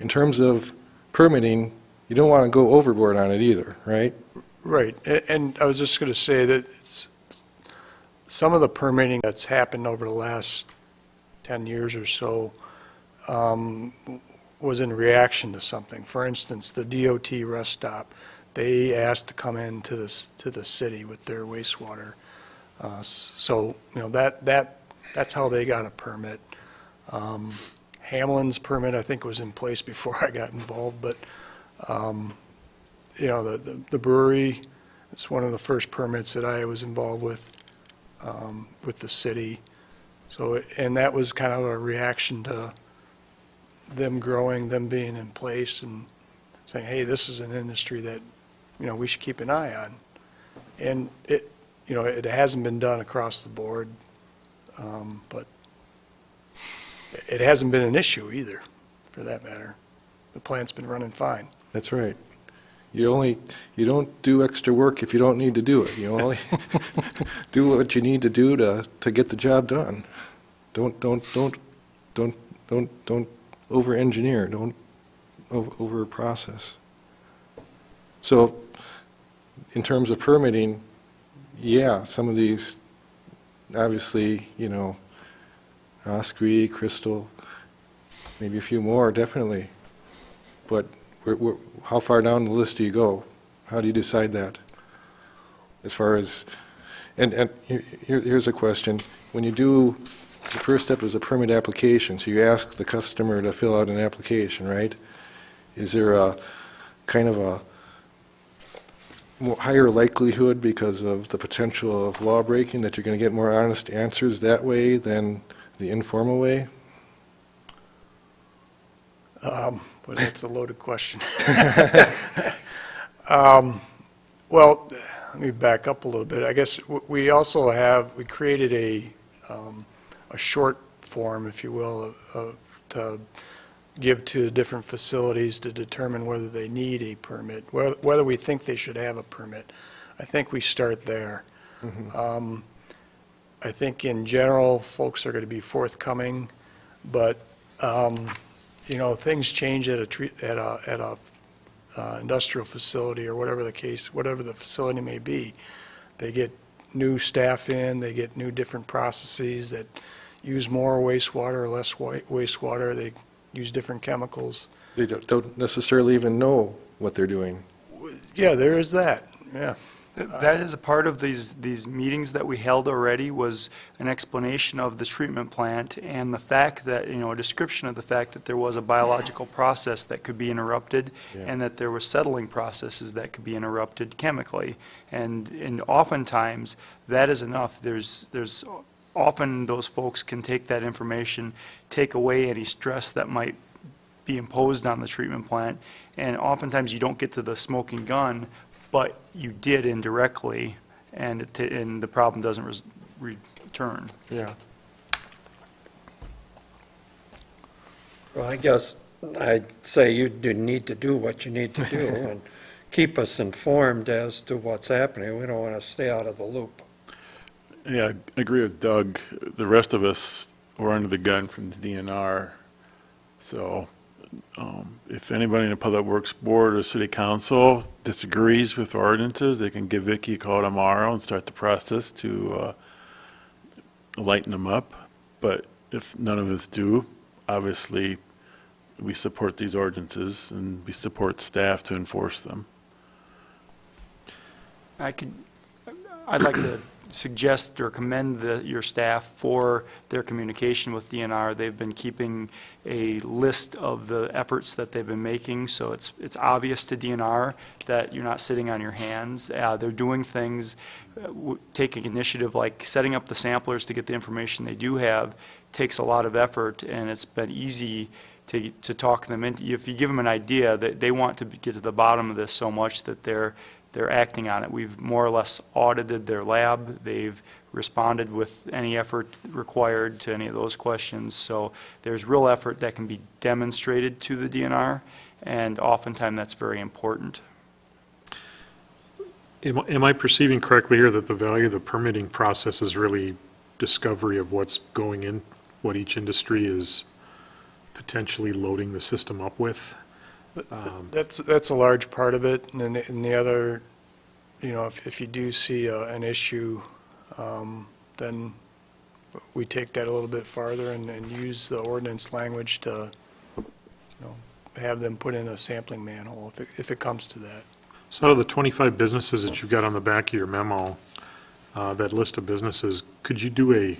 in terms of permitting, you don't want to go overboard on it either, right? Right, and I was just going to say that some of the permitting that's happened over the last 10 years or so um, was in reaction to something. For instance, the DOT rest stop, they asked to come in to this, to the city with their wastewater. Uh, So, you know, that, that, that's how they got a permit. Um, Hamlin's permit, I think, was in place before I got involved, but um, you know, the- the the brewery, it's one of the first permits that I was involved with, um, with the city. So, and that was kind of a reaction to them growing, them being in place and saying, hey, this is an industry that, you know, we should keep an eye on. And it, you know, it hasn't been done across the board, um, but it hasn't been an issue either, for that matter. The plant's been running fine. That's right. You only, you don't do extra work if you don't need to do it. You only do what you need to do to, to get the job done. Don't, don't, don't, don't, don't, don't over-engineer, don't over- over-process. So, in terms of permitting, yeah, some of these, obviously, you know, Osprey, Crystal, maybe a few more, definitely. But where- where- how far down the list do you go? How do you decide that? As far as, and, and here- here- here's a question. When you do, the first step is a permit application, so you ask the customer to fill out an application, right? Is there a, kind of a higher likelihood because of the potential of law breaking that you're going to get more honest answers that way than the informal way? Um, But that's a loaded question. Um, Well, let me back up a little bit. I guess w- we also have, we created a, um, a short form, if you will, of- of, to give to different facilities to determine whether they need a permit, whether whether we think they should have a permit. I think we start there. Um, I think in general, folks are going to be forthcoming, but, um, you know, things change at a, tre- at a, at a uh, industrial facility or whatever the case, whatever the facility may be. They get new staff in, they get new different processes that use more wastewater or less wa- wastewater, they use different chemicals. They don't- don't necessarily even know what they're doing. Yeah, there is that, yeah. That is a part of these, these meetings that we held already, was an explanation of the treatment plant and the fact that, you know, a description of the fact that there was a biological process that could be interrupted and that there were settling processes that could be interrupted chemically. And, and oftentimes, that is enough. There's, there's, often those folks can take that information, take away any stress that might be imposed on the treatment plant, and oftentimes you don't get to the smoking gun, but you did indirectly, and, it- and the problem doesn't res- return. Yeah. Well, I guess I'd say you do need to do what you need to do and keep us informed as to what's happening. We don't want to stay out of the loop. Yeah, I agree with Doug. The rest of us were under the gun from the DNR. So um, if anybody in the Public Works Board or City Council disagrees with ordinances, they can give Vicky a call tomorrow and start the process to uh, lighten them up. But if none of us do, obviously, we support these ordinances and we support staff to enforce them. I could, I'd like to suggest or commend the, your staff for their communication with DNR. They've been keeping a list of the efforts that they've been making, so it's, it's obvious to DNR that you're not sitting on your hands. Uh, they're doing things, uh, taking initiative like setting up the samplers to get the information they do have takes a lot of effort, and it's been easy to, to talk them into, if you give them an idea, that they want to get to the bottom of this so much that they're, they're acting on it. We've more or less audited their lab. They've responded with any effort required to any of those questions. So there's real effort that can be demonstrated to the DNR, and oftentimes that's very important. Am am I perceiving correctly here that the value of the permitting process is really discovery of what's going in, what each industry is potentially loading the system up with? Um, That's, that's a large part of it, and then, the- and the other, you know, if, if you do see uh, an issue, um, then we take that a little bit farther and, and use the ordinance language to, you know, have them put in a sampling manhole if it, if it comes to that. So out of the 25 businesses that you've got on the back of your memo, uh, that list of businesses, could you do a,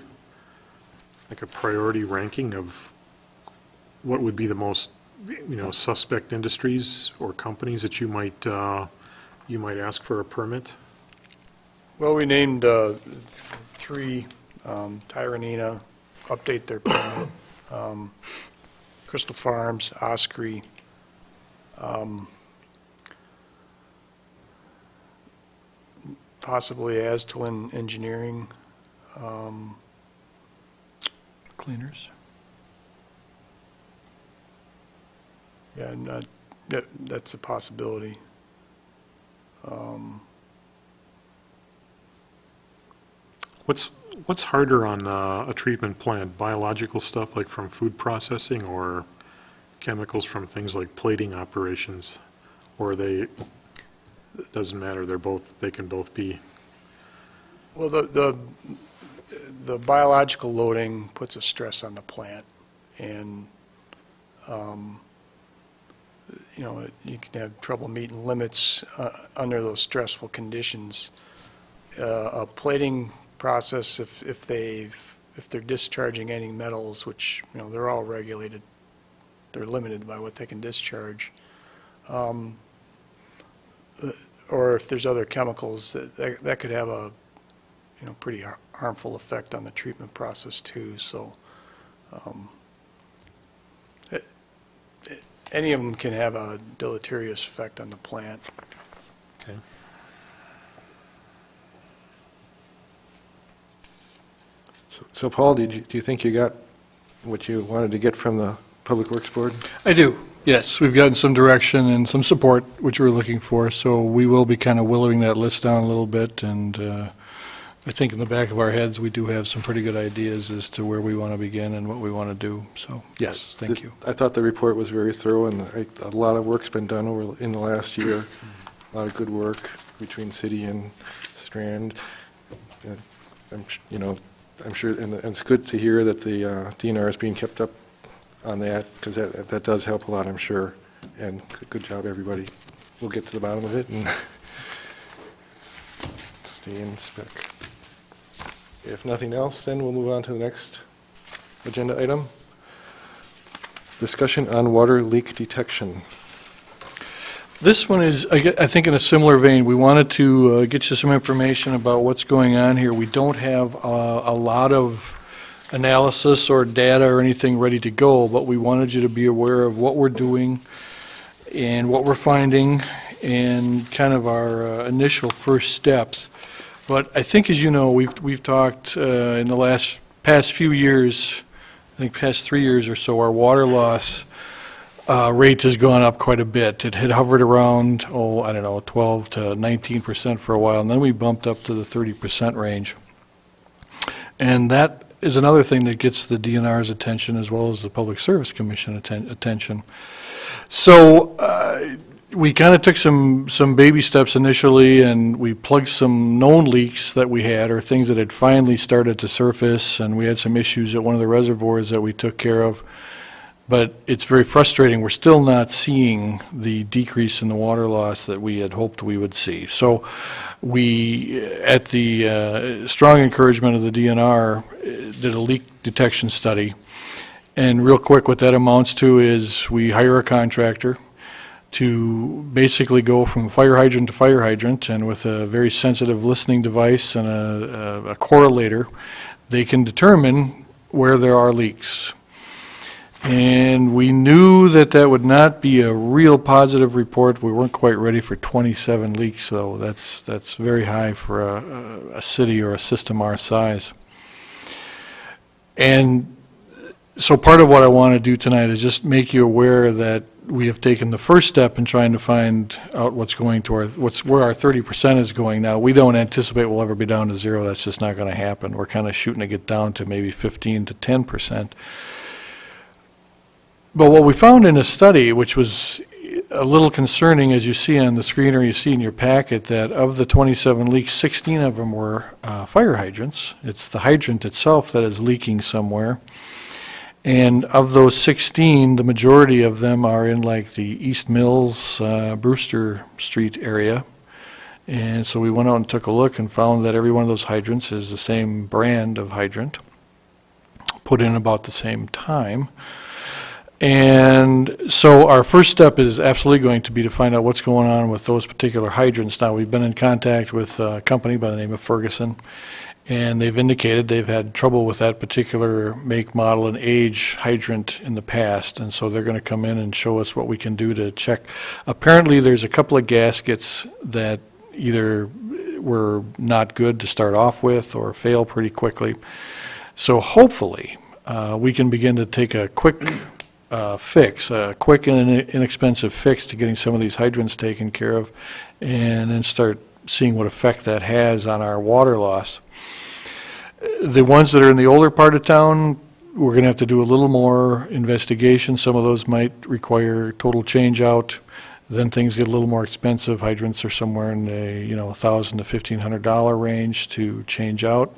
like a priority ranking of what would be the most, you know, suspect industries or companies that you might, uh, you might ask for a permit? Well, we named uh, three, um, Tyranena, update their permit, um, Crystal Farms, Osprey, um, possibly Astelin Engineering, um, Cleaners? Yeah, not, that, that's a possibility. Um, What's, what's harder on uh, a treatment plant, biological stuff like from food processing or chemicals from things like plating operations? Or they, doesn't matter, they're both, they can both be, Well, the, the, the biological loading puts a stress on the plant, and, um, you know, you can have trouble meeting limits uh, under those stressful conditions. Uh, A plating process, if, if they've, if they're discharging any metals, which, you know, they're all regulated, they're limited by what they can discharge, um, uh, or if there's other chemicals, that, that that could have a, you know, pretty har- harmful effect on the treatment process too, so, um, any of them can have a deleterious effect on the plant. okay? So- So Paul, did you, do you think you got what you wanted to get from the Public Works Board? I do, yes. We've gotten some direction and some support, which we're looking for, so we will be kind of willowing that list down a little bit, and uh, I think in the back of our heads, we do have some pretty good ideas as to where we want to begin and what we want to do, so, yes, thank you. I thought the report was very thorough, and I- a lot of work's been done over, in the last year. A lot of good work between city and Strand. And I'm, sh- you know, I'm sure, and and it's good to hear that the uh, DNR is being kept up on that, because that, that does help a lot, I'm sure. And good- good job, everybody. We'll get to the bottom of it and stay in spec. If nothing else, then we'll move on to the next agenda item. Discussion on water leak detection. This one is, I gue- I think in a similar vein, we wanted to uh, get you some information about what's going on here. We don't have uh, a lot of analysis or data or anything ready to go, but we wanted you to be aware of what we're doing and what we're finding and kind of our uh, initial first steps. But I think, as you know, we've, we've talked uh, in the last, past few years, I think past three years or so, our water loss uh, rate has gone up quite a bit. It had hovered around, oh, I don't know, 12 to 19 percent for a while, and then we bumped up to the 30 percent range. And that is another thing that gets the DNR's attention as well as the Public Service Commission atten- attention. So uh, we kind of took some, some baby steps initially, and we plugged some known leaks that we had, or things that had finally started to surface, and we had some issues at one of the reservoirs that we took care of. But it's very frustrating, we're still not seeing the decrease in the water loss that we had hoped we would see. So we, at the uh, strong encouragement of the DNR, uh, did a leak detection study. And real quick, what that amounts to is we hire a contractor to basically go from fire hydrant to fire hydrant, and with a very sensitive listening device and a a- a correlator, they can determine where there are leaks. And we knew that that would not be a real positive report. We weren't quite ready for 27 leaks, though. That's, that's very high for a, a- a city or a system our size. And so part of what I want to do tonight is just make you aware that we have taken the first step in trying to find out what's going to our, what's, where our 30% is going now. We don't anticipate we'll ever be down to zero. That's just not going to happen. We're kind of shooting to get down to maybe 15 to 10%. But what we found in a study, which was a little concerning, as you see on the screen or you see in your packet, that of the 27 leaks, 16 of them were uh, fire hydrants. It's the hydrant itself that is leaking somewhere. And of those 16, the majority of them are in like the East Mills, uh, Brewster Street area. And so we went out and took a look and found that every one of those hydrants is the same brand of hydrant, put in about the same time. And so our first step is absolutely going to be to find out what's going on with those particular hydrants. Now, we've been in contact with a company by the name of Ferguson, and they've indicated they've had trouble with that particular make, model, and age hydrant in the past, and so they're going to come in and show us what we can do to check. Apparently, there's a couple of gaskets that either were not good to start off with or fail pretty quickly. So hopefully, uh, we can begin to take a quick uh, fix, a quick and inexpensive fix to getting some of these hydrants taken care of, and then start seeing what effect that has on our water loss. The ones that are in the older part of town, we're going to have to do a little more investigation. Some of those might require total change-out. Then things get a little more expensive. Hydrants are somewhere in the, you know, 1,000 to $1,500 range to change out.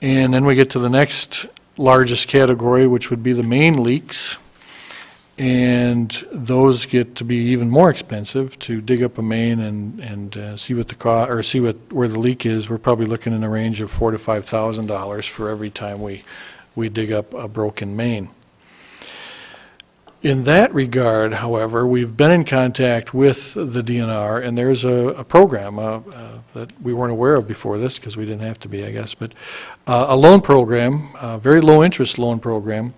And then we get to the next largest category, which would be the main leaks. And those get to be even more expensive to dig up a main and, and uh, see what the or see what, where the leak is. We're probably looking in the range of four to five thousand dollars for every time we, we dig up a broken main. In that regard, however, we've been in contact with the DNR, and there's a, a program uh, uh, that we weren't aware of before this, because we didn't have to be, I guess, but uh, a loan program, a very low-interest loan program,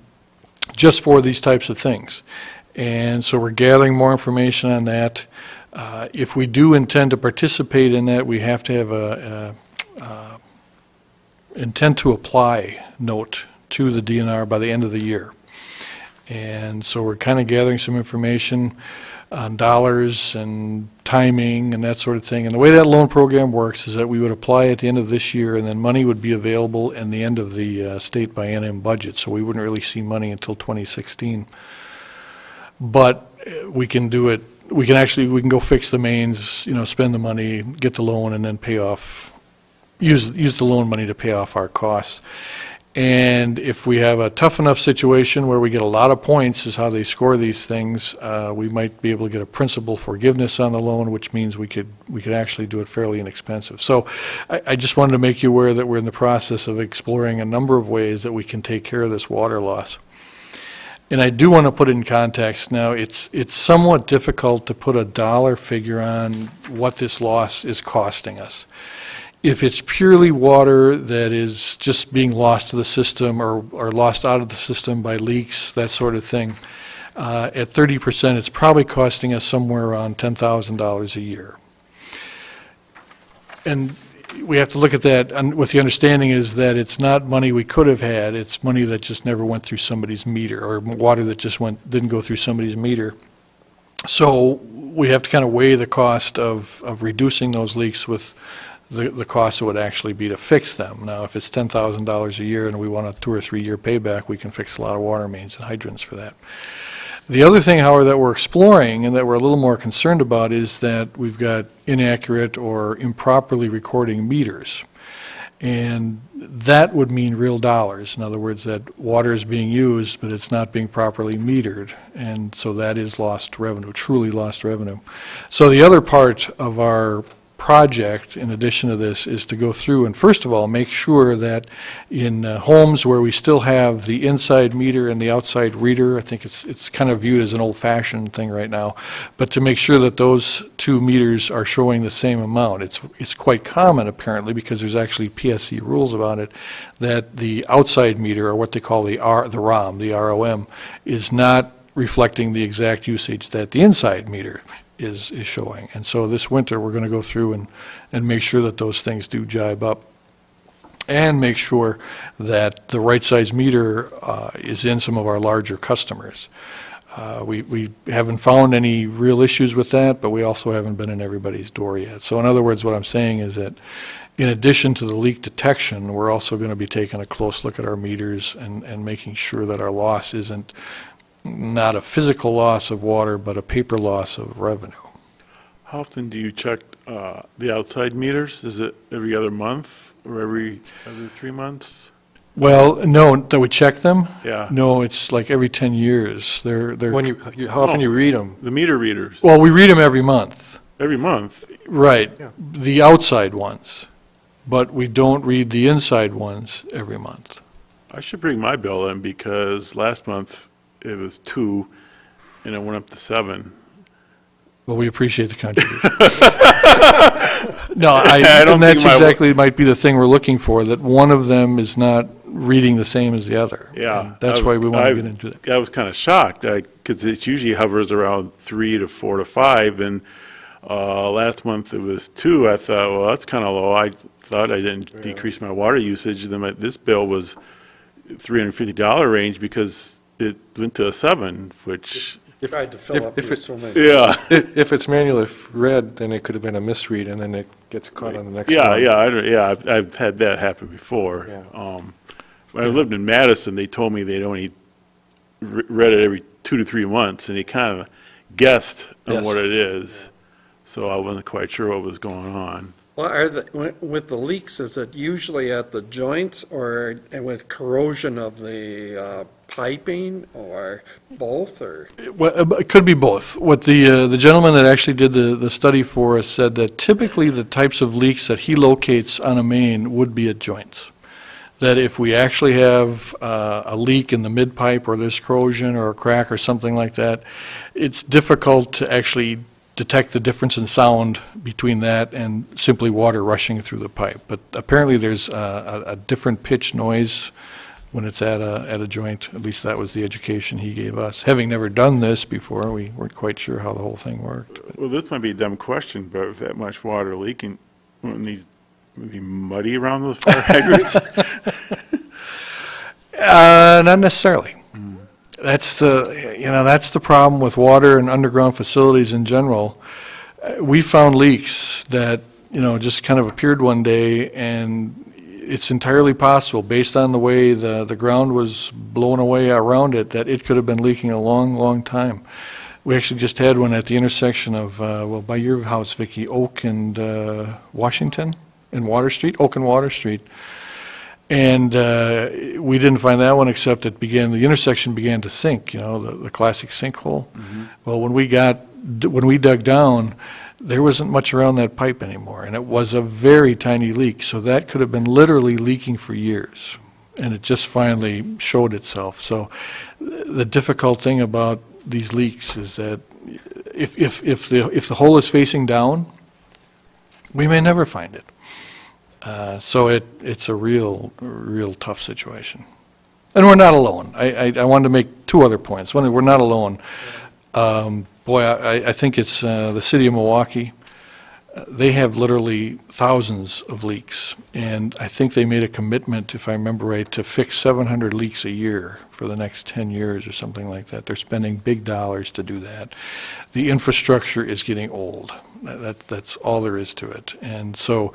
just for these types of things. And so we're gathering more information on that. Uh, If we do intend to participate in that, we have to have a, a, uh, intent to apply note to the DNR by the end of the year. And so we're kind of gathering some information on dollars and timing and that sort of thing. And the way that loan program works is that we would apply at the end of this year, and then money would be available in the end of the uh, state biennium budget, so we wouldn't really see money until 2016. But uh, we can do it, we can actually, we can go fix the mains, you know, spend the money, get the loan, and then pay off, use, use the loan money to pay off our costs. And if we have a tough enough situation where we get a lot of points, is how they score these things, uh, we might be able to get a principal forgiveness on the loan, which means we could, we could actually do it fairly inexpensive. So I, I just wanted to make you aware that we're in the process of exploring a number of ways that we can take care of this water loss. And I do want to put in context. Now, it's, it's somewhat difficult to put a dollar figure on what this loss is costing us. If it's purely water that is just being lost to the system or, or lost out of the system by leaks, that sort of thing, uh, at 30%, it's probably costing us somewhere around $10,000 a year. And we have to look at that un- with the understanding is that it's not money we could have had, it's money that just never went through somebody's meter, or water that just went, didn't go through somebody's meter. So we have to kind of weigh the cost of, of reducing those leaks with the, the cost would actually be to fix them. Now, if it's $10,000 a year and we want a two or three-year payback, we can fix a lot of water mains and hydrants for that. The other thing, however, that we're exploring and that we're a little more concerned about is that we've got inaccurate or improperly recording meters. And that would mean real dollars. In other words, that water is being used, but it's not being properly metered. And so that is lost revenue, truly lost revenue. So the other part of our project, in addition to this, is to go through and first of all, make sure that in uh, homes where we still have the inside meter and the outside reader, I think it's, it's kind of viewed as an old-fashioned thing right now, but to make sure that those two meters are showing the same amount. It's, it's quite common apparently, because there's actually PSC rules about it, that the outside meter, or what they call the R, the ROM, the ROM, is not reflecting the exact usage that the inside meter is, is showing. And so this winter, we're going to go through and, and make sure that those things do jibe up. And make sure that the right size meter uh, is in some of our larger customers. Uh, We, we haven't found any real issues with that, but we also haven't been in everybody's door yet. So in other words, what I'm saying is that in addition to the leak detection, we're also going to be taking a close look at our meters and, and making sure that our loss isn't not a physical loss of water, but a paper loss of revenue. How often do you check uh, the outside meters? Is it every other month or every, every three months? Well, no, that we check them? Yeah, No, it's like every 10 years. They're, they're, When you, you- how often you read them? the meter readers, well, we read them every month. every month. Right, Yeah. the outside ones, but we don't read the inside ones every month. I should bring my bill in because last month it was two and it went up to seven. Well, we appreciate the contribution. No, I, I don't and that's think my- exactly, might be the thing we're looking for, that one of them is not reading the same as the other. Yeah. And That's why we want to I- get into that. I was kind of shocked because it usually hovers around three to four to five and uh, last month it was two. I thought, well, that's kind of low. I thought I didn't decrease my water usage. Then my, this bill was $350 range because it went to a seven, which, Tried to fill if- up if your it- swimming. yeah. If, if it's manually read, then it could have been a misread, and then it gets caught on the next one. Yeah, yeah, I, don't- yeah, I've, I've had that happen before. Yeah. Um, When I lived in Madison, they told me they'd only re- read it every two to three months, and they kind of guessed on Yes. what it is. So I wasn't quite sure what was going on. Well, are the, wi- with the leaks, is it usually at the joints or with corrosion of the uh, piping or both or? Well, uh, it could be both. What the, uh, the gentleman that actually did the, the study for us said that typically the types of leaks that he locates on a main would be at joints. That if we actually have uh, a leak in the mid-pipe or there's corrosion or a crack or something like that, it's difficult to actually detect the difference in sound between that and simply water rushing through the pipe. But apparently there's a, a a different pitch noise when it's at a, at a joint. At least that was the education he gave us. Having never done this before, we weren't quite sure how the whole thing worked. Well, this might be a dumb question, but with that much water leaking, wouldn't these be muddy around those fire hydrants? Uh, not necessarily. That's the, you know, that's the problem with water and underground facilities in general. Uh, We found leaks that, you know, just kind of appeared one day, and it's entirely possible, based on the way the, the ground was blown away around it, that it could have been leaking a long, long time. We actually just had one at the intersection of, uh, well, by your house, Vicki, Oak and uh, Washington, and Water Street, Oak and Water Street. And uh, we didn't find that one, except it began, the intersection began to sink, you know, the, the classic sinkhole. Well, when we got, when we dug down, there wasn't much around that pipe anymore, and it was a very tiny leak, so that could have been literally leaking for years. And it just finally showed itself. So the difficult thing about these leaks is that if, if, if the, if the hole is facing down, we may never find it. Uh, So it, it's a real, real tough situation. And we're not alone. I, I, I wanted to make two other points. One, we're not alone. Um, Boy, I, I think it's uh, the city of Milwaukee. They have literally thousands of leaks, and I think they made a commitment, if I remember right, to fix 700 leaks a year for the next 10 years or something like that. They're spending big dollars to do that. The infrastructure is getting old. That- that's all there is to it. And so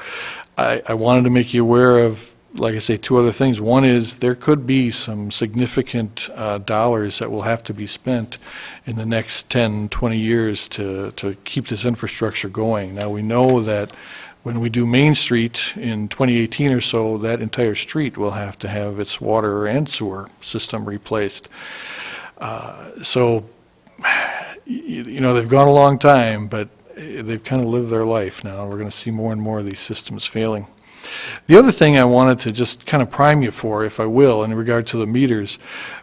I, I wanted to make you aware of, like I say, two other things. One is there could be some significant uh, dollars that will have to be spent in the next 10, 20 years to, to keep this infrastructure going. Now, we know that when we do Main Street in 2018 or so, that entire street will have to have its water and sewer system replaced. Uh, So, you you know, they've gone a long time, but they've kind of lived their life now. We're going to see more and more of these systems failing. The other thing I wanted to just kind of prime you for, if I will, in regard to the meters,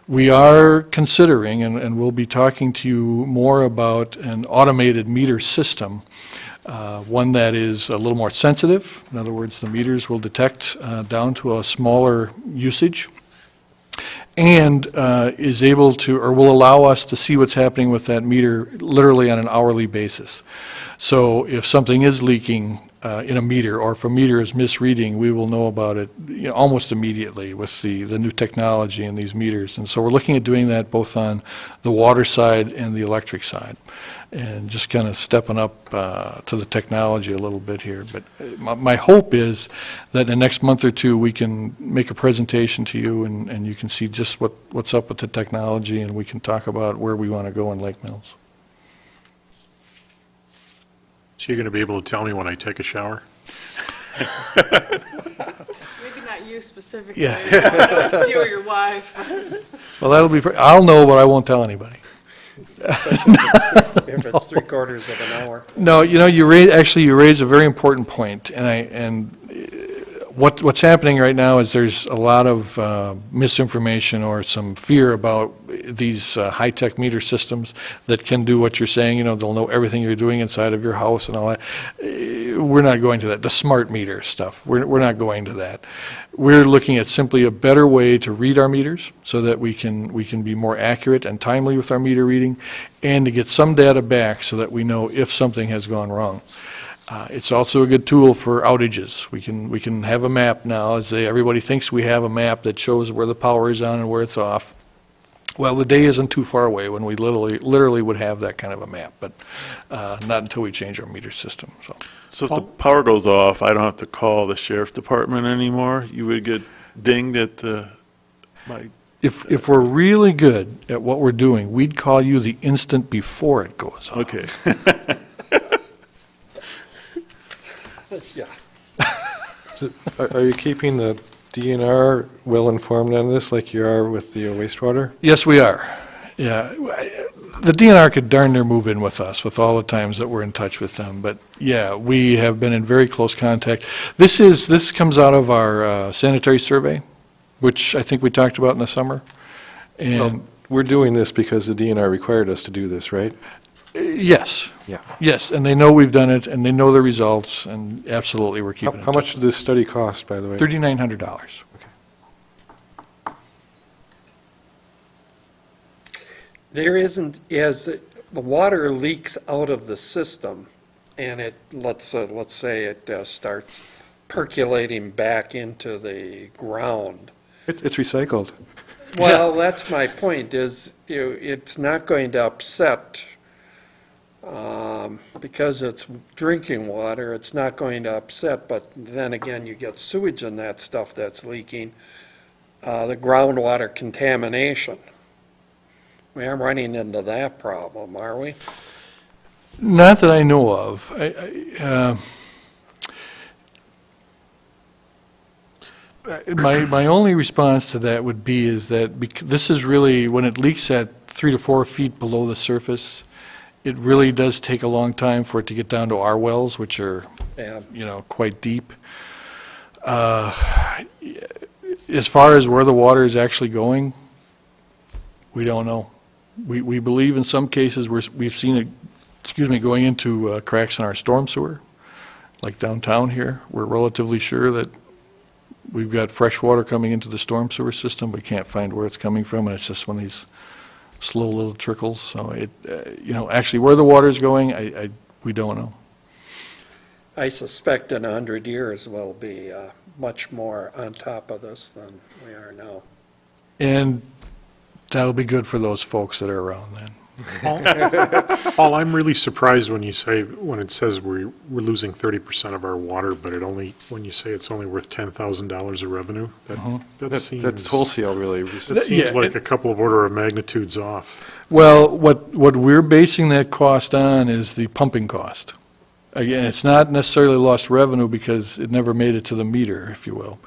we are considering, and, and we'll be talking to you more about an automated meter system, uh, one that is a little more sensitive. In other words, the meters will detect uh, down to a smaller usage and uh, is able to, or will allow us to see what's happening with that meter literally on an hourly basis. So if something is leaking uh, in a meter, or if a meter is misreading, we will know about it you know, almost immediately with the, the new technology in these meters. And so we're looking at doing that both on the water side and the electric side, and just kind of stepping up uh, to the technology a little bit here. But uh, my, my hope is that in the next month or two, we can make a presentation to you, and, and you can see just what, what's up with the technology, and we can talk about where we want to go in Lake Mills. So you're going to be able to tell me when I take a shower? Maybe not you specifically. Yeah. but It's you or your wife. Well, that'll be, pre- I'll know, but I won't tell anybody. If it's three quarters of an hour. No, you know, you raise, actually, you raise a very important point, and I, and what, what's happening right now is there's a lot of uh, misinformation or some fear about these uh, high-tech meter systems that can do what you're saying, you know, they'll know everything you're doing inside of your house and all that. Uh, We're not going to that, the smart meter stuff, we're, we're not going to that. We're looking at simply a better way to read our meters so that we can, we can be more accurate and timely with our meter reading, and to get some data back so that we know if something has gone wrong. Uh, It's also a good tool for outages. We can, we can have a map now, as they, everybody thinks we have a map that shows where the power is on and where it's off. Well, the day isn't too far away when we literally, literally would have that kind of a map, but uh, not until we change our meter system, so. So if the power goes off, I don't have to call the sheriff's department anymore? You would get dinged at the, my, If, if we're really good at what we're doing, we'd call you the instant before it goes off. okay. Yeah. Are are you keeping the DNR well-informed on this, like you are with the wastewater? Yes, we are. Yeah. The DNR could darn near move in with us with all the times that we're in touch with them. But yeah, we have been in very close contact. This is, this comes out of our uh, sanitary survey, which I think we talked about in the summer. And, We're doing this because the DNR required us to do this, right? Yes, Yeah. yes, and they know we've done it, and they know the results, and absolutely, we're How keeping it. how much did this study cost, by the way? $3,900. Okay. There isn't, as the water leaks out of the system, and it, let's, uh, let's say it uh, starts percolating back into the ground. It- It's recycled. Well, that's my point, is you, it's not going to upset, um, because it's drinking water, it's not going to upset, but then again, you get sewage in that stuff that's leaking, uh, the groundwater contamination. We aren't running into that problem, are we? Not that I know of. I- I, uh, My, my only response to that would be is that bec- this is really, when it leaks at three to four feet below the surface, it really does take a long time for it to get down to our wells, which are, Yeah, you know, quite deep. Uh, As far as where the water is actually going, we don't know. We, we believe in some cases, we're, we've seen it, excuse me, going into uh, cracks in our storm sewer, like downtown here. We're relatively sure that we've got fresh water coming into the storm sewer system, we can't find where it's coming from, and it's just one of these slow little trickles. So it, uh, you know, actually where the water is going, I, I, we don't know. I suspect in a hundred years we'll be, uh, much more on top of this than we are now. And that'll be good for those folks that are around then. Paul, I'm really surprised when you say, when it says we're, we're losing 30% of our water, but it only, when you say it's only worth $10,000 of revenue, that, uh-huh. that That- seems, That's wholesale, really. that Yeah, seems like it- a couple of order of magnitudes off. Well, what, what we're basing that cost on is the pumping cost. Again, it's not necessarily lost revenue because it never made it to the meter, if you will.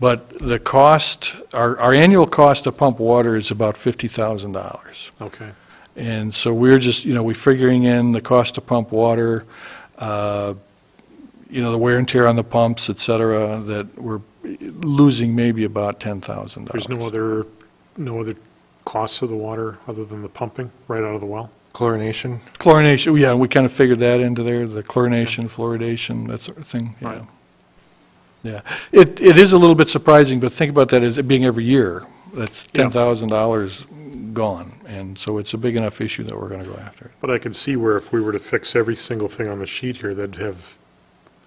But the cost, our, our annual cost to pump water is about $50,000. Okay. And so we're just, you know, we're figuring in the cost to pump water, uh, you know, the wear and tear on the pumps, et cetera, that we're losing maybe about $10,000. There's no other, no other costs of the water other than the pumping right out of the well? Chlorination. Chlorination, yeah, we kind of figured that into there, the chlorination, fluoridation, that sort of thing, yeah. Right. Yeah, it, it is a little bit surprising, but think about that as it being every year, that's Yeah. $10,000 gone, and so it's a big enough issue that we're going to go after it. But I could see where if we were to fix every single thing on the sheet here, that'd have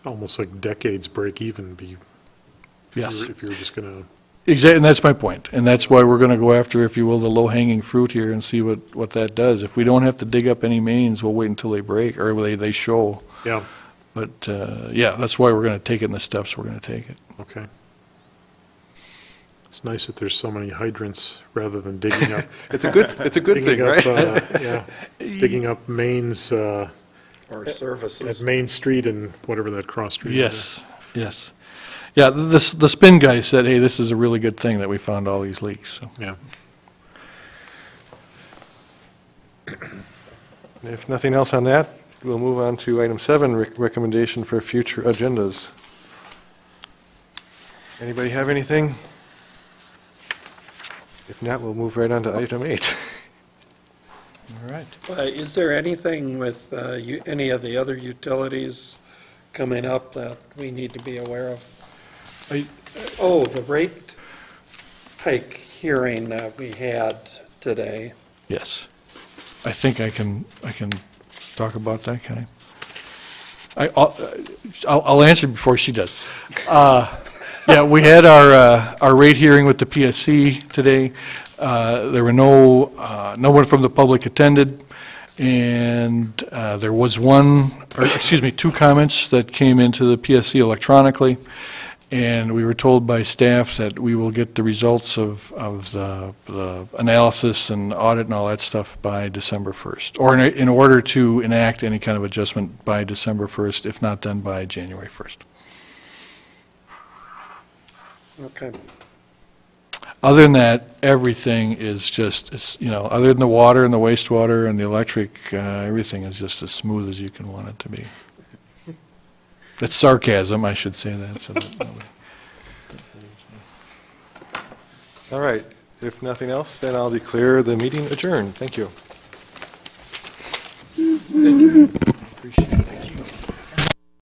almost like decades break even be. if you Yes. were- If you were just gonna, Exactly, and that's my point. point, and that's why we're going to go after, if you will, the low-hanging fruit here and see what, what that does. If we don't have to dig up any mains, we'll wait until they break, or they, they show. yeah, But, uh, yeah, that's why we're going to take it in the steps we're going to take it. okay. It's nice that there's so many hydrants rather than digging up. It's a good, it's a good thing, digging up, right? uh, Yeah, digging up mains, uh, Or at services. Main Street and whatever that cross street is. Yes, yes. Yeah, the, the spin guy said, hey, this is a really good thing that we found all these leaks, so. Yeah. If nothing else on that, we'll move on to item seven, rec- recommendation for future agendas. Anybody have anything? If not, we'll move right on to item eight. All right. Uh, Is there anything with uh, you- any of the other utilities coming up that we need to be aware of? I- Oh, the rate hike hearing that we had today. Yes. I think I can, I can talk about that, can I? I, I'll, I'll I'll answer before she does. Uh, Yeah, we had our, uh, our rate hearing with the PSC today. Uh, There were no, uh, no one from the public attended, and uh, there was one, or, excuse me, two comments that came into the PSC electronically, and we were told by staff that we will get the results of, of the, the analysis and audit and all that stuff by December 1st, or in, in order to enact any kind of adjustment by December 1st, if not done by January 1st. Okay. Other than that, everything is just, it's, you know, other than the water and the wastewater and the electric, uh, everything is just as smooth as you can want it to be. It's sarcasm, I should say that, so that nobody- All right, if nothing else, then I'll declare the meeting adjourned. Thank you. Appreciate it. Thank you.